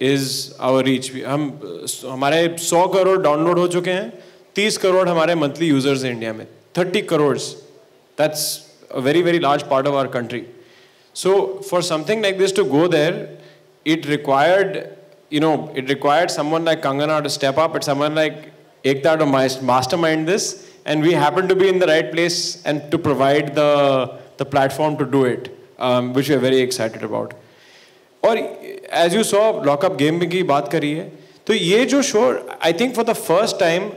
D: is our reach. हम हमारे 100 crore download हो चुके हैं 30 करोड़ हमारे monthly users हैं India में। 30 crore that's a very very large part of our country so for something like this to go there it required you know it required someone like Kangana to step up it someone like Ekta to mastermind this and we happen to be in the right place and to provide the the platform to do it which you are very excited about और as you saw lockup game की बात करी है तो ये जो show I think for the first time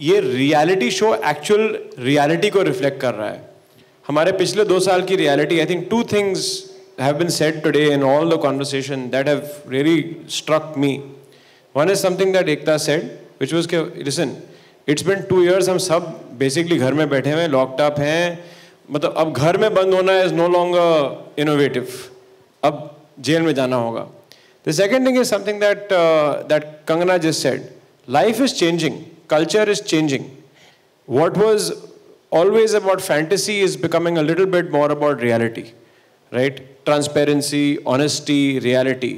D: ये reality show actual reality को रिफ्लेक्ट कर रहा है। हमारे पिछले दो साल की reality I think two things have been said today in all the conversation that have really struck me. One is something that Ekta said, which was, listen, it's been two years, हम सब basically घर में बैठे हुए locked up हैं। मतलब अब घर में बंद होना इज़ नो लॉन्गर इनोवेटिव अब जेल में जाना होगा। The second thing is something that that Kangana just said life is changing culture is changing. What was always about fantasy is becoming a little bit more about reality, right? Transparency, honesty, reality.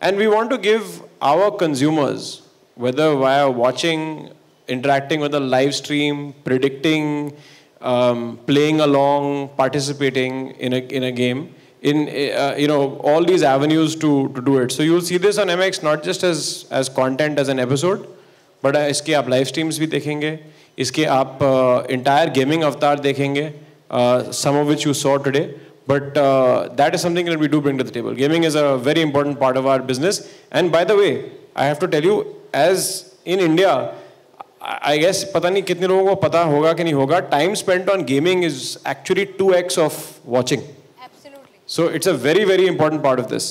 D: And we want to give our consumers, whether via watching, interacting with a live stream, predicting, um, playing along, participating in a, in a game, in uh, you know all these avenues to, to do it. So you'll see this on MX not just as, as content as an episode, but इसके आप live streams भी देखेंगे इसके आप entire gaming अवतार देखेंगे some of which you saw today but that is something we do bring to the table gaming is a very important part of our business and by the way I have to tell you as in India I guess पता नहीं कितने लोगों को पता होगा कि नहीं होगा time spend on gaming is actually two X of watching so it's a very very important part of this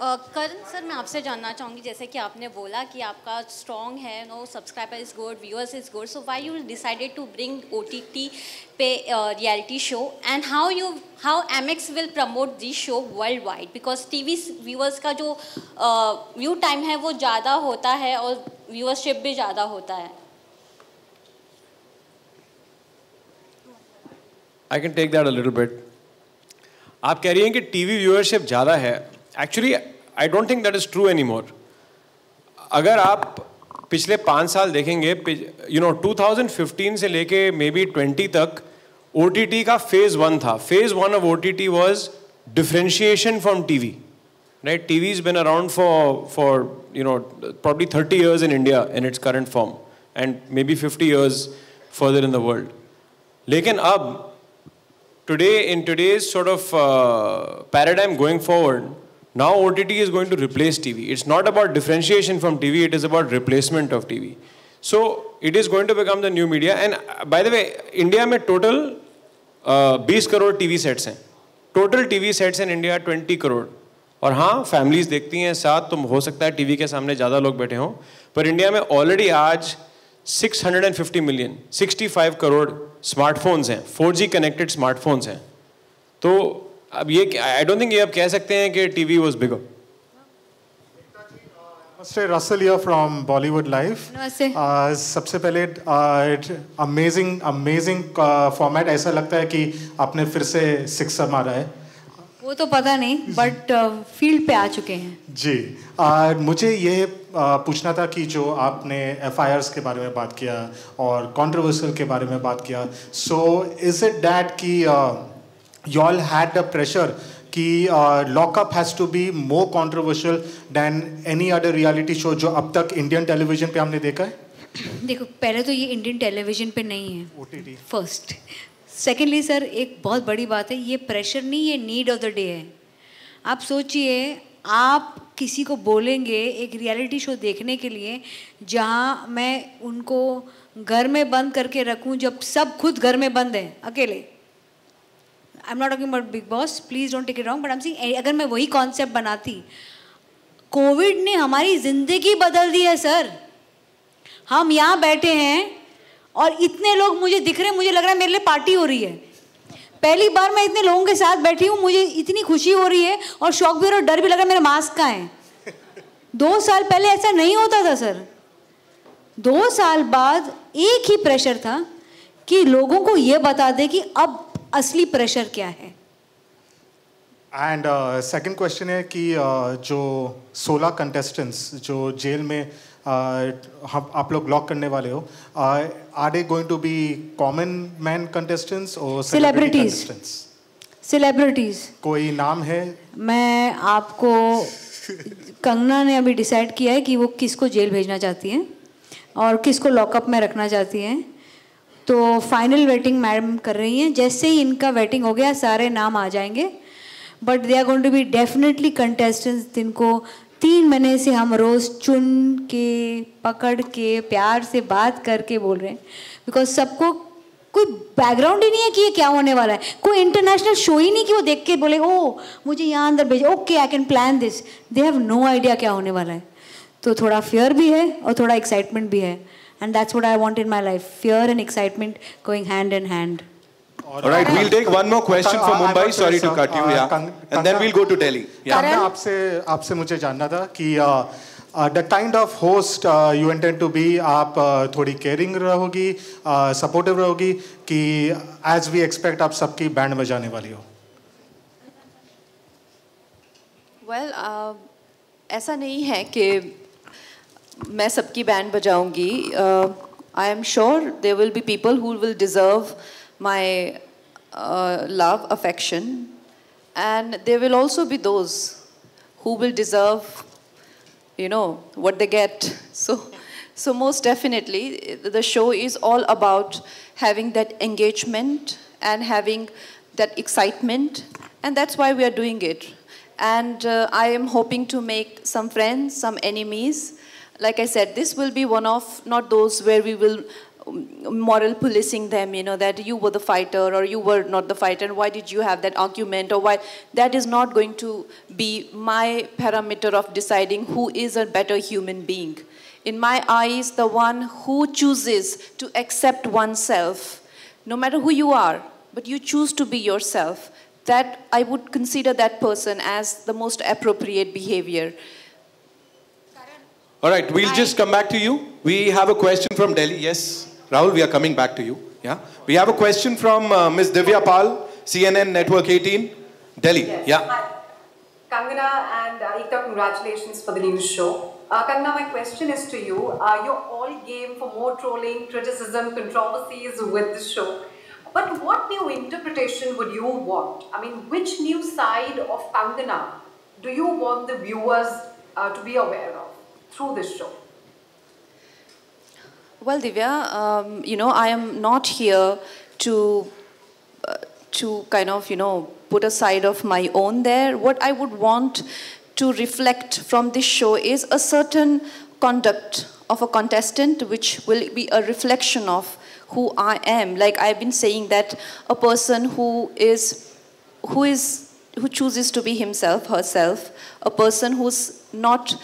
N: Karan sir मैं आपसे जानना चाहूँगी जैसे कि आपने बोला कि आपका स्ट्रॉन्ग है no subscriber is good viewers is good so why you decided to bring O T T पे reality show and how you how M X will promote this show worldwide because T V viewers का जो view uh, time है वो ज़्यादा होता है और viewership भी ज़्यादा होता है
D: I can take that a little bit आप कह रही हैं कि टीवी व्यूअरशिप ज़्यादा है। actually I don't think that is true any more अगर आप पिछले पाँच साल देखेंगे यू नो 2015 से लेके मे बी ट्वेंटी तक ओ का फेज वन था phase one of O T T was differentiation from T V right T V is been around for for you know probably thirty years in India in its current form and may be fifty years further in the world लेकिन अब today in today's sort of paradigm going forward Now OTT is going to replace TV. It's not about differentiation from TV, it is about replacement of TV. So it is going to become the new media. And uh, by the way, India में total uh, 20 crore TV sets हैं total TV sets in India 20 crore और हाँ families देखती हैं साथ तो हो सकता है टीवी के सामने ज़्यादा लोग बैठे हों पर इंडिया में ऑलरेडी आज 650 मिलियन 65 करोड़ स्मार्टफोन्स हैं 4G कनेक्टेड स्मार्टफोन्स हैं तो अब ये आई डोंट थिंक ये आप कह सकते हैं कि टीवी वाज बिगर
O: नमस्ते Russell here from Bollywood live सबसे पहले अमेजिंग अमेजिंग फॉर्मेट ऐसा लगता है कि आपने फिर से सिक्सर मारा है।
C: वो तो पता नहीं बट फ़ील्ड uh, पे आ चुके हैं।
O: जी uh, मुझे ये पूछना था कि जो आपने एफ़ के बारे में बात किया और कंट्रोवर्शियल के बारे में बात किया सो इज़ इट दैट कि you all had the pressure कि lockup has to be more controversial than any other reality show जो अब तक इंडियन टेलीविज़न पे हमने देखा है?
C: देखो पहले तो ये इंडियन टेलीविज़न पे नहीं है। फ़र्स्ट सेकेंडली सर एक बहुत बड़ी बात है ये प्रेशर नहीं ये नीड ऑफ़ द डे है। आप सोचिए आप किसी को बोलेंगे एक रियलिटी शो देखने के लिए जहाँ मैं उनको घर में बंद करके रखूँ जब सब खुद घर में बंद हैं अकेले। I am not talking about Bigg Boss please don't take it wrong but I am अगर मैं वही कॉन्सेप्ट बनाती कोविड ने हमारी ज़िंदगी बदल दी है सर हम यहाँ बैठे हैं और इतने लोग मुझे दिख रहे हैं, मुझे लग रहा है मेरे लिए पार्टी हो रही है। पहली बार मैं इतने लोगों के साथ बैठी हूँ, मुझे इतनी खुशी हो रही है और शौक भी और डर भी लग रहा है मेरा मास्क का है। दो साल पहले ऐसा नहीं होता था सर दो साल बाद एक ही प्रेशर था कि लोगों को ये बता दे कि अब असली प्रेशर क्या है?
O: एंड सेकंड क्वेश्चन है कि uh, जो 16 कंटेस्टेंट्स जो जेल में uh, हम आप लोग लॉक करने वाले हो are they going to be common man contestants और
C: सेलिब्रिटीज सेलिब्रिटीज
O: कोई नाम है?
C: मैं आपको कंगना ने अभी डिसाइड किया है कि वो किसको जेल भेजना चाहती हैं और किसको लॉकअप में रखना चाहती हैं। तो फाइनल वेटिंग मैडम कर रही हैं। जैसे ही इनका वेटिंग हो गया, सारे नाम आ जाएँगे। But they are going to be definitely contestants जिनको तीन महीने से हम रोज़ चुन के, पकड़ के, प्यार से बात करके बोल रहे हैं। बिकॉज़ सबको कोई बैकग्राउंड ही नहीं है कि ये क्या होने वाला है। कोई इंटरनेशनल शो ही नहीं कि वो देख के बोले ओ मुझे यहाँ अंदर भेजो। Okay I can plan this they have no idea क्या होने वाला है। तो थोड़ा फियर भी है और थोड़ा एक्साइटमेंट भी है। And that's what I want in my life fear and excitement going hand in hand
B: All right, we'll take one more question for Mumbai. Sorry to cut you, yeah. And then we'll go to Delhi.
O: Yeah. आपसे आपसे मुझे जानना था कि the kind of host you intend to be आप थोड़ी caring रहोगी supportive रहोगी कि एज वी एक्सपेक्ट आप सबकी बैंड बजाने वाली हो
A: वेल well, uh, ऐसा नहीं है कि मैं सबकी band बजाऊंगी I am sure there will be people who will deserve my uh, love, affection, and there will also be those who will deserve, you know, what they get. So, so most definitely, the show is all about having that engagement and having that excitement, and that's why we are doing it. And uh, I am hoping to make some friends, some enemies. Like I said, this will be one of not those where we will um, moral policing them, you know, that you were the fighter or you were not the fighter, and why did you have that argument or why, that is not going to be my parameter of deciding who is a better human being. In my eyes, the one who chooses to accept oneself, no matter who you are, but you choose to be yourself, that I would consider that person as the most appropriate behavior.
B: All right, we'll just come back to you. We have a question from Delhi. Yes. Rahul, we are coming back to you. Yeah. We have a question from uh, Ms. Divya Pal, CNN Network 18, Delhi.
P: Yes.
B: Yeah.
P: Hi. Kangana and uh, Ekta, congratulations for the new show. Uh, Kangana, my question is to you. Uh, you're all game for more trolling, criticism, controversies with the show. But what new interpretation would you want? I mean, which new side of Kangana do you want the viewers uh, to be aware of through this show?
A: Well, Divya, um, you know, I am not here to uh, to kind of, you know, put a side of my own there. What I would want to reflect from this show is a certain conduct of a contestant, which will be a reflection of who I am. Like I've been saying that a person who is who is who chooses to be himself, herself, a person who's not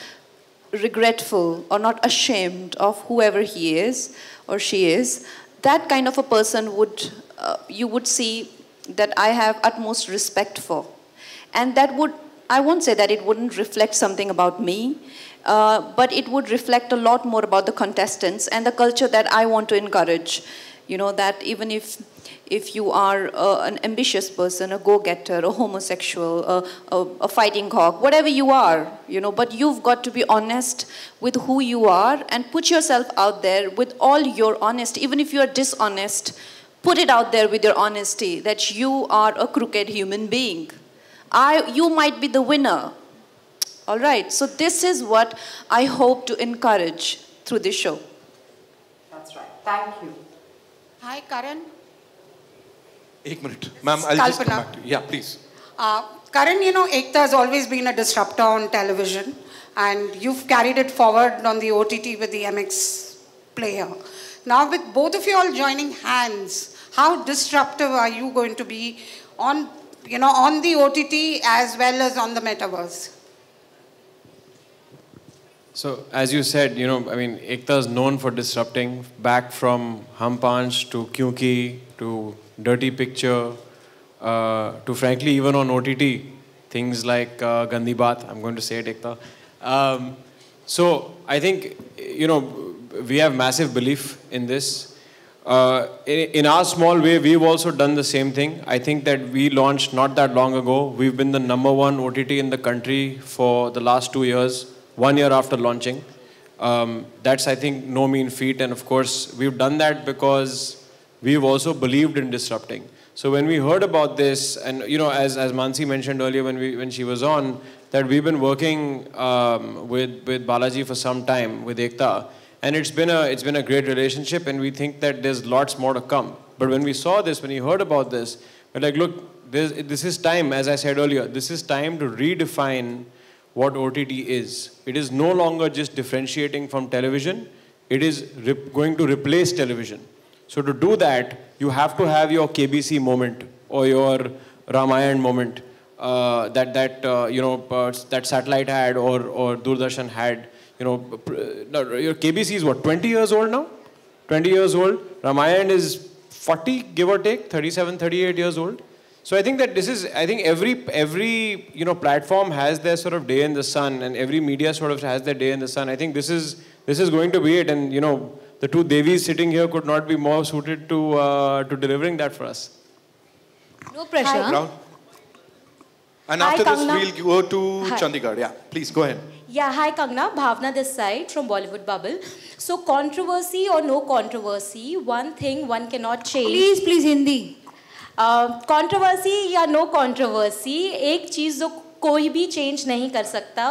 A: regretful or not ashamed of whoever he is or she is, that kind of a person would, uh, you would see that I have utmost respect for. And that would, I won't say that it wouldn't reflect something about me, uh, but it would reflect a lot more about the contestants and the culture that I want to encourage. You know, that even if if you are uh, an ambitious person, a go-getter, a homosexual, a, a, a fighting cock, whatever you are, you know, but you've got to be honest with who you are and put yourself out there with all your honesty. Even if you are dishonest, put it out there with your honesty that you are a crooked human being. I, you might be the winner. All right, so this is what I hope to encourage through this show.
P: That's right. Thank you.
Q: Hi, Karan.
B: Eight minute. Ma'am, I'll
Q: Kalpana.
B: just come back. Yeah, please.
Q: Uh, Karan, you know, Ekta has always been a disruptor on television and you've carried it forward on the OTT with the MX player. Now with both of you all joining hands, how disruptive are you going to be on, you know, on the OTT as well as on the metaverse?
D: So as you said, you know, I mean, Ekta is known for disrupting back from Hum to Kuki to Dirty Picture uh, to frankly, even on OTT, things like uh, Gandhi Bath, I'm going to say it, Ekta. Um, so, I think, you know, we have massive belief in this. Uh, in, in our small way, we've also done the same thing. I think that we launched not that long ago. We've been the number one OTT in the country for the last two years, one year after launching. Um, that's, I think, no mean feat. And of course, we've done that because we've also believed in disrupting. So when we heard about this, and you know, as, as Mansi mentioned earlier when, we, when she was on, that we've been working um, with, with Balaji for some time, with Ekta, and it's been, a, it's been a great relationship, and we think that there's lots more to come. But when we saw this, when we heard about this, we're like, look, this, this is time, as I said earlier, this is time to redefine what OTT is. It is no longer just differentiating from television, it is going to replace television. So to do that, you have to have your KBC moment or your Ramayan moment uh, that that uh, you know uh, that satellite had or or Doordarshan had. You know, your KBC is what 20 years old now. 20 years old. Ramayan is 40, give or take, 37, 38 years old. So I think that this is, I think every every you know platform has their sort of day in the sun, and every media sort of has their day in the sun. I think this is this is going to be it, and you know the two Devis sitting here could not be more suited to uh, to delivering that for us.
C: No pressure.
B: Round. And
R: Hi,
B: after this,
R: Kangna.
B: we'll go to
R: Hi.
B: Chandigarh. Yeah, please go ahead.
R: Yeah, hi Kangna, Bhavna this side from Bollywood Bubble. So controversy or no controversy, one thing one cannot change.
C: Please, please Hindi.
R: Controversy या no controversy एक चीज़ जो कोई भी change नहीं कर सकता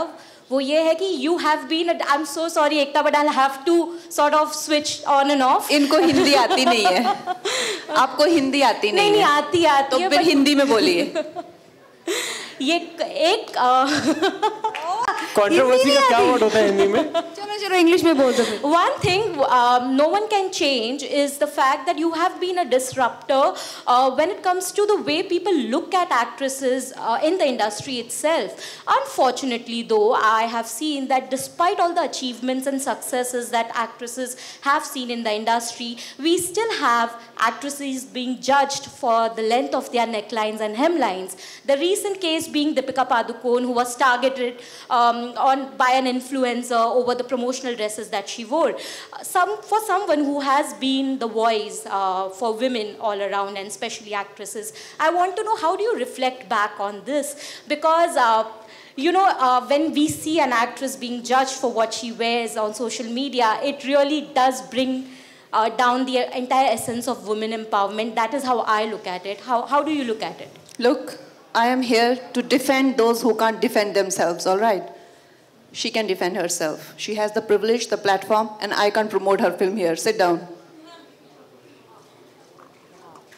R: वो ये है कि you have been I am so sorry Ekta but I have to sort of switch on and off
A: इनको हिंदी आती नहीं है। आपको हिंदी आती नहीं
R: नहीं, नहीं,
A: है।
R: आती आती
A: तो
R: है,
A: फिर हिंदी में बोलिए।
R: ये एक
D: कंट्रोवर्सी का क्या वर्ड होता है हिंदी में?
C: चलो चलो इंग्लिश में बोल दो फिर
R: One thing um, no one can change is the fact that you have been a disruptor uh, when it comes to the way people look at actresses uh, in the industry itself. Unfortunately, though, I have seen that despite all the achievements and successes that actresses have seen in the industry, we still have actresses being judged for the length of their necklines and hemlines. The recent case being Deepika Padukone, who was targeted um, on by an influencer over the promotional dresses that she wore. Uh, Some for someone who has been the voice uh, for women all around, and especially actresses, I want to know how do you reflect back on this because. Uh, you know, uh, when we see an actress being judged for what she wears on social media, it really does bring uh, down the entire essence of women empowerment. That is how I look at it. How, how do you look at it?
A: Look, I am here to defend those who can't defend themselves, all right? She can defend herself. She has the privilege, the platform, and I can't promote her film here. Sit down.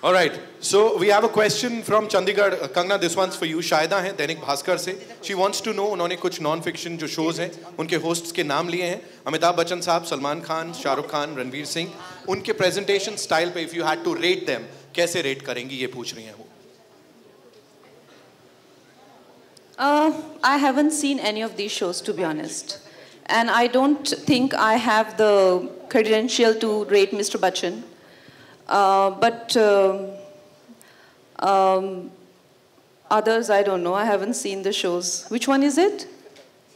B: All right. So we have a question from Chandigarh. Uh, Kangna, this one's for you. शायदा हैं दैनिक भास्कर से. She wants to know उन्होंने कुछ non fiction जो shows हैं उनके hosts के नाम लिए हैं अमिताभ बच्चन साहब सलमान खान शाहरुख खान रणवीर सिंह उनके प्रेजेंटेशन स्टाइल पे if you had to rate them कैसे रेट करेंगी ये पूछ रही हैं वो
A: Uh, I haven't seen any of these shows, to be honest. And I don't think I have the credential to rate Mr. Bachchan. Uh, but uh, um, others, I don't know. I haven't seen the shows. Which one is it?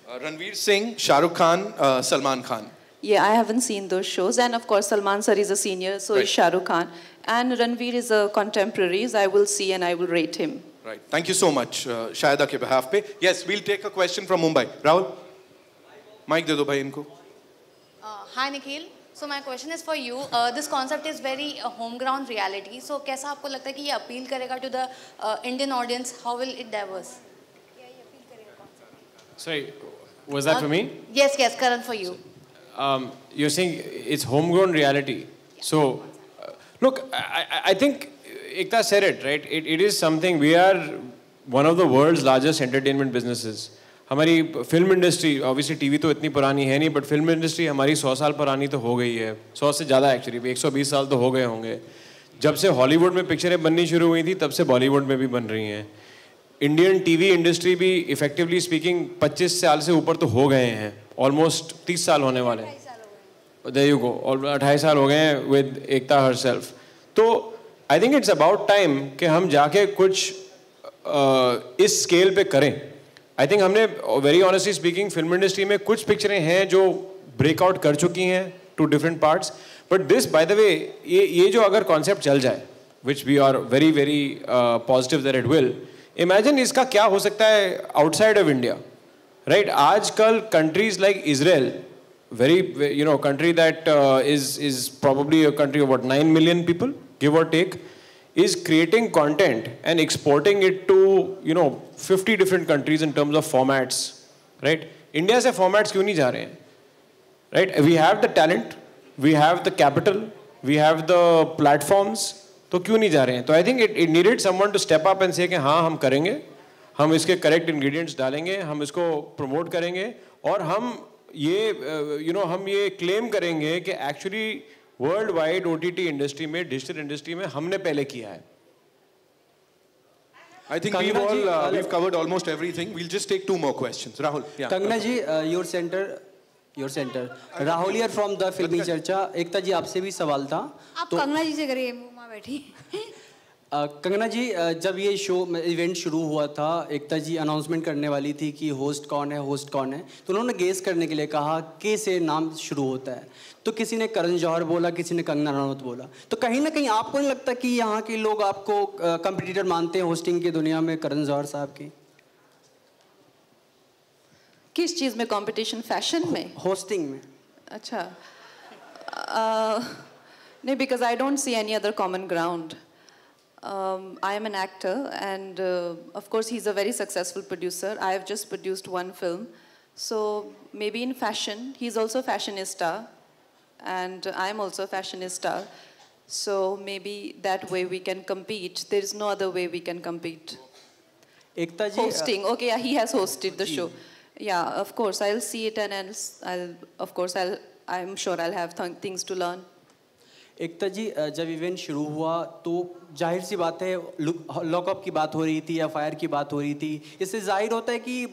B: Uh, Ranveer Singh, Shah Rukh Khan, uh, Salman Khan.
A: Yeah, I haven't seen those shows. And of course, Salman sir is a senior, so
B: right.
A: is Shah Rukh Khan. And Ranveer is a contemporary. So I will see and I will rate him.
B: Right. Thank you so much, uh, Shahida ke behalf pe. Yes, we'll take a question from Mumbai. Rahul? Mic de do bhai inko.
S: Uh, hi Nikhil. So my question is for you. Uh, this concept is very uh, home ground reality. So कैसा आपको लगता है कि ये appeal करेगा to the uh, Indian audience? How will it diverse?
D: Sorry, was that
S: Uh,
D: for me?
S: Yes, yes, Karan for you.
D: um, you're saying it's homegrown reality. So, uh, look, I, I- I think Ekta said it, right? It, it is something, we are one of the world's largest entertainment businesses. हमारी film industry obviously TV तो इतनी पुरानी है नहीं but film industry हमारी सौ साल पुरानी तो हो गई है। सौ से ज़्यादा एक्चुअली एक सौ बीस साल तो हो गए होंगे। जब से हॉलीवुड में पिक्चरें बननी शुरू हुई थी तब से बॉलीवुड में भी बन रही हैं। इंडियन टीवी इंडस्ट्री भी इफेक्टिवली स्पीकिंग 25 साल से ऊपर तो हो गए हैं। ऑलमोस्ट 30 साल होने वाले। हैं देयर यू गो और अढ़ाई साल हो गए हैं विद एकता हर सेल्फ। तो I think it's about time कि हम जाके कुछ uh, इस स्केल पे करें। आई थिंक हमने very honestly speaking film industry में कुछ पिक्चरें हैं जो ब्रेकआउट कर चुकी हैं two different parts but this by the way ये ये जो अगर कॉन्सेप्ट चल जाए which we are very very positive that it will imagine इसका क्या हो सकता है आउटसाइड ऑफ़ इंडिया राइट आजकल countries like know country that uh, is is probably a country of what 9 million people? Give or take is creating content and exporting it to you know 50 different countries in terms of formats right india से formats क्यों नहीं जा रहे हैं right we have the talent we have the capital we have the platforms तो क्यों नहीं जा रहे हैं तो I think it it needed someone to step up and say कि हाँ हम करेंगे हम इसके करेक्ट इंग्रेडिएंट्स डालेंगे हम इसको प्रमोट करेंगे और हम ये यू नो हम ये क्लेम करेंगे कि एक्चुअली वर्ल्ड वाइड ओ इंडस्ट्री में डिजिटल इंडस्ट्री में हमने पहले किया है
B: I think we've all uh, we've covered almost everything. We'll just take two more questions. Rahul. Yeah.
T: Kangana ji your centre your centre Rahul यार from the फिल्मी चर्चा एकता जी आपसे भी सवाल था
C: आप कंगना जी से करिए मुमा बैठी
T: कंगना जी जब ये शो इवेंट शुरू हुआ था एकता जी अनाउंसमेंट करने वाली थी कि होस्ट कौन है होस्ट कौन है तो उन्होंने गेस करने के लिए कहा के से नाम शुरू होता है। तो किसी ने करण जौहर बोला किसी ने कंगना रनौत बोला। तो कहीं ना कहीं आपको नहीं लगता कि यहाँ के लोग आपको कंपटीटर मानते हैं होस्टिंग की दुनिया में करण जौहर साहब की?
A: किस चीज़ में? कंपटीशन फ़ैशन में?
T: होस्टिंग में।
A: अच्छा। नहीं because I don't see any other common ground. Um, I am an actor, and uh, of course, he's a very successful producer. I have just produced one film. So maybe in fashion, he's also a fashionista, and I'm also a fashionista. So maybe that way we can compete. There is no other way we can compete.
T: Ekta ji,
A: Hosting. Okay, yeah, he has hosted the show. Yeah, of course. I'll see it and I'll, I'll of course, I'll, I'm sure I'll have th things to learn.
T: Ekta ji जब event शुरू हुआ तो ज़ाहिर सी बात है lockup की बात हो रही थी एफ़ की बात हो रही थी, इससे ज़ाहिर होता है कि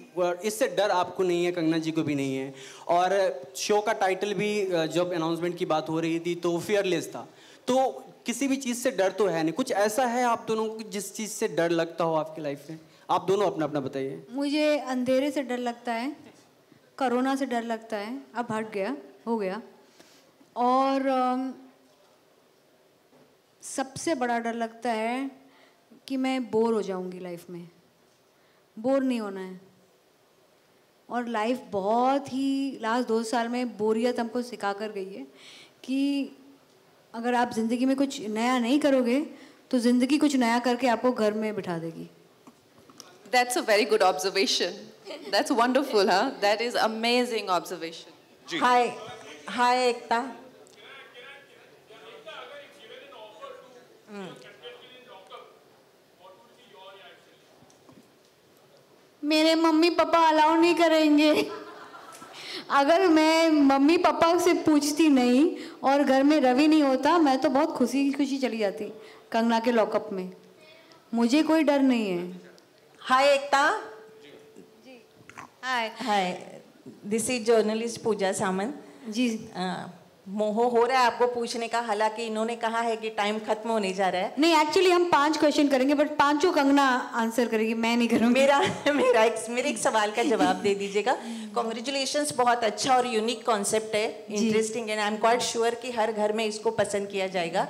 T: इससे डर आपको नहीं है, कंगना जी को भी नहीं है। और शो का टाइटल भी जब अनाउंसमेंट की बात हो रही थी तो फियरलेस था। तो किसी भी चीज़ से डर तो है नहीं। कुछ ऐसा है आप दोनों को, जिस चीज़ से डर लगता हो आपकी लाइफ में? आप दोनों अपना अपना बताइए।
C: मुझे अंधेरे से डर लगता है, कोरोना से डर लगता है, अब हट गया, हो गया। और सबसे बड़ा डर लगता है कि मैं बोर हो जाऊँगी लाइफ में बोर नहीं होना है और लाइफ बहुत ही लास्ट दो साल में बोरियत हमको सिखा कर गई है कि अगर आप ज़िंदगी में कुछ नया नहीं करोगे तो ज़िंदगी कुछ नया करके आपको घर में बिठा देगी
A: That's a very good observation. That's wonderful, huh? That is amazing observation.
U: Hi hi एकता
C: मेरे मम्मी पापा अलाउ नहीं करेंगे। अगर मैं मम्मी पापा से पूछती नहीं और घर में रवि नहीं होता मैं तो बहुत खुशी खुशी चली जाती कंगना के लॉकअप में। मुझे कोई डर नहीं है।
U: Hi Ekta.
C: Hi.
U: Hi. This is journalist Pooja Samant.
C: Ji.
U: मोह हो रहा है आपको पूछने का? हालाँकि इन्होंने कहा है कि टाइम खत्म होने जा रहा है।
C: नहीं एक्चुअली हम पाँच क्वेश्चन करेंगे बट पाँचों कंगना आंसर करेगी मैं नहीं करूँगी।
U: मेरा मेरा एक मेरे एक सवाल का जवाब दे दीजिएगा। कॉन्ग्रेचुलेशन बहुत अच्छा और यूनिक कॉन्सेप्ट है। Interesting and I am quite sure कि हर घर में इसको पसंद किया जाएगा।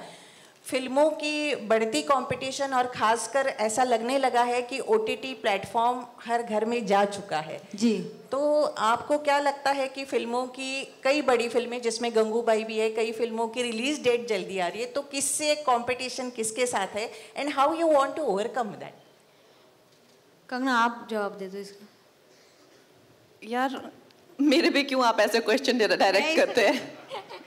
U: फ़िल्मों की बढ़ती कंपटीशन और खासकर ऐसा लगने लगा है कि ओ टी प्लेटफॉर्म हर घर में जा चुका है।
C: जी।
U: तो आपको क्या लगता है कि फ़िल्मों की कई बड़ी फ़िल्में जिसमें गंगूबाई भी है कई फ़िल्मों की रिलीज़ डेट जल्दी आ रही है तो किससे कंपटीशन किसके साथ है and how you want to overcome that
C: Kangana आप जवाब दे दो इसका।
A: यार मेरे पे क्यों आप ऐसे क्वेश्चन डायरेक्ट करते हैं?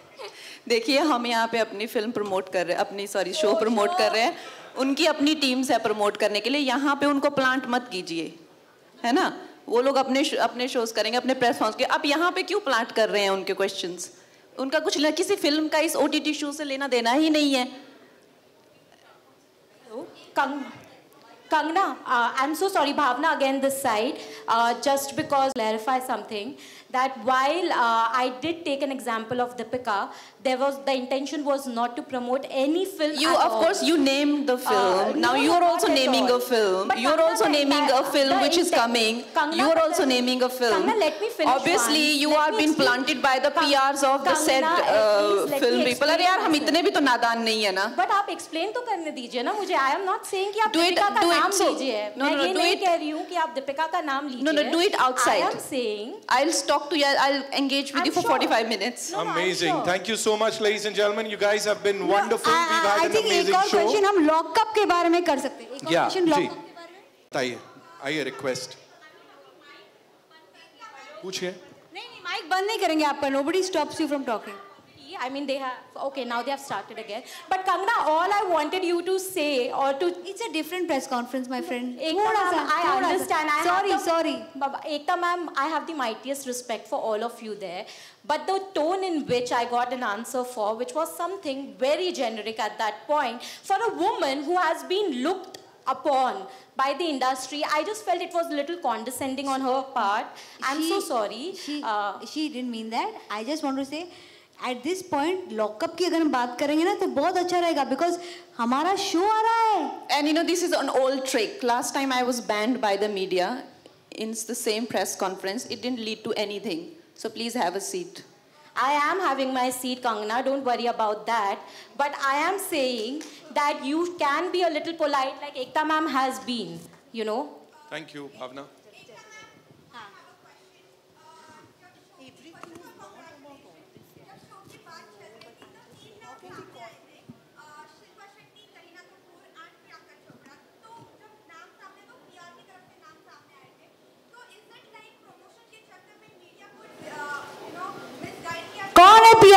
A: देखिए हम यहाँ पे अपनी फ़िल्म प्रमोट कर रहे हैं अपनी सॉरी शो प्रमोट कर रहे हैं। उनकी अपनी टीम्स है प्रमोट करने के लिए। यहाँ पे उनको प्लांट मत कीजिए है ना? वो लोग अपने अपने शोज़ करेंगे अपने प्रेस फॉर्म्स के आप यहाँ पे क्यों प्लांट कर रहे हैं उनके क्वेश्चन उनका कुछ न, किसी फ़िल्म का इस ओ टी शो से लेना देना ही नहीं है।
R: Kang- Kangna, uh, I'm so sorry, Bhavna, again this side, uh, just because clarify something that while uh, I did take an example of Deepika, there was the intention was not to promote any film.
A: You,
R: at
A: of
R: all.
A: course, you named the film.
R: Uh,
A: now
R: no,
A: you're
R: not
A: also
R: at
A: naming
R: all.
A: a film.
R: But
A: you're
R: Kangna,
A: also
R: the
A: naming a
R: entire-
A: film
R: the
A: which is
R: intent-
A: coming.
R: Kangna,
A: you're
R: but
A: also
R: the-
A: naming a film.
R: Kangna, let me finish
A: Obviously,
R: once.
A: you
R: Let
A: are
R: me
A: being
R: explain.
A: planted by the PRs of the
R: Kangna,
A: said
R: at
A: uh,
R: least let
A: film
R: me
A: people. अरे
R: explain
A: यार हम
R: myself.
A: इतने भी तो नादान नहीं है ना.
R: बट आप एक्सप्लेन तो करने दीजिए ना मुझे आई एम नॉट सेइंग कि आप
A: Do it-
R: दीपिका का
A: do it
R: नाम लीजिए।
A: no, no,
R: मैं
A: no,
R: कह रही हूँ कि आप दीपिका का नाम लीजिए।
A: No no do it outside
R: I am saying
A: I will talk to you I will engage with you for 45 minutes
B: amazing thank you so much ladies and gentleman you guys have been wonderful we
C: have
B: I
C: think एक और question हम lockup के बारे में कर सकते हैं। एक क्वेश्चन
B: लॉकअप
C: के
B: बारे
C: में?
B: बताइए आई रिक्वेस्ट पूछिए।
C: नहीं नहीं माइक बंद नहीं करेंगे आप पर nobody stops you from talking
R: I mean, they have, okay, now they have started again. But Kangna, all I wanted you to say or to...
C: It's a different press conference, my friend.
R: Ekta I understand. I
C: sorry,
R: the,
C: sorry.
R: Ekta ma'am, I have the mightiest respect for all of you there. But the tone in which I got an answer for, which was something very generic at that point, for a woman who has been looked upon by the industry. I just felt it was a little condescending on her part. I'm
C: she, so
R: sorry.
C: She, uh, she didn't mean that. I just want to say at this point, lockup की अगर हम बात करेंगे ना तो बहुत अच्छा रहेगा बिकॉज हमारा शो आ रहा है
A: And you know, this is an old trick. Last time I was banned by the media in the same press conference. It didn't lead to anything. So please have a seat.
R: I am having my seat, Kangana. Don't worry about that. But I am saying that you can be a little polite, like Ekta ma'am has been. You know.
B: Thank you
C: Bhavna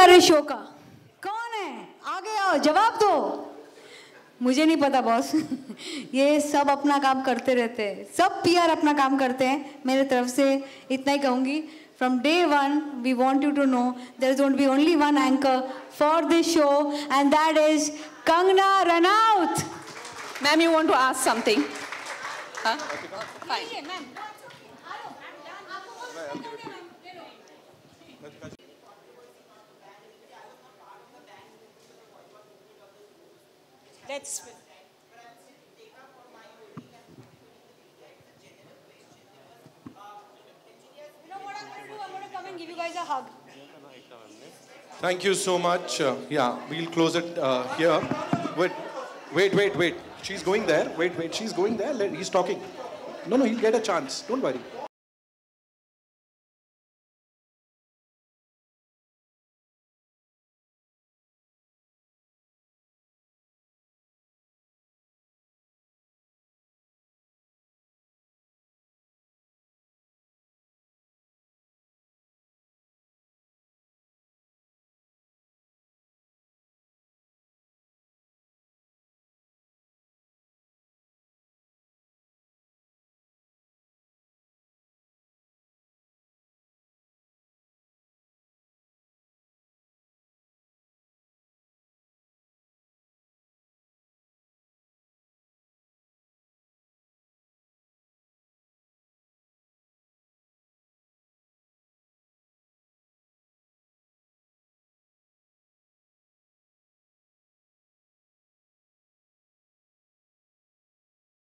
C: है PRA show का। कौन है? आगे आओ जवाब दो। मुझे नहीं पता बॉस ये सब अपना काम करते रहते हैं। सब पीआर अपना काम करते हैं। मेरे तरफ़ से इतना ही कहूँगी। From day one we want you to know there is won't be only one anchor for this show and that is Kangana Ranaut
A: Ma'am, you want to ask something? Huh? Fine.
K: Let's.
C: come and give you guys a hug.
B: Thank you so much. Uh, yeah, we'll close it uh, here. Wait, wait, wait, wait. She's going there. Wait, wait. She's going there. He's talking. No, no, he'll get a chance. Don't worry.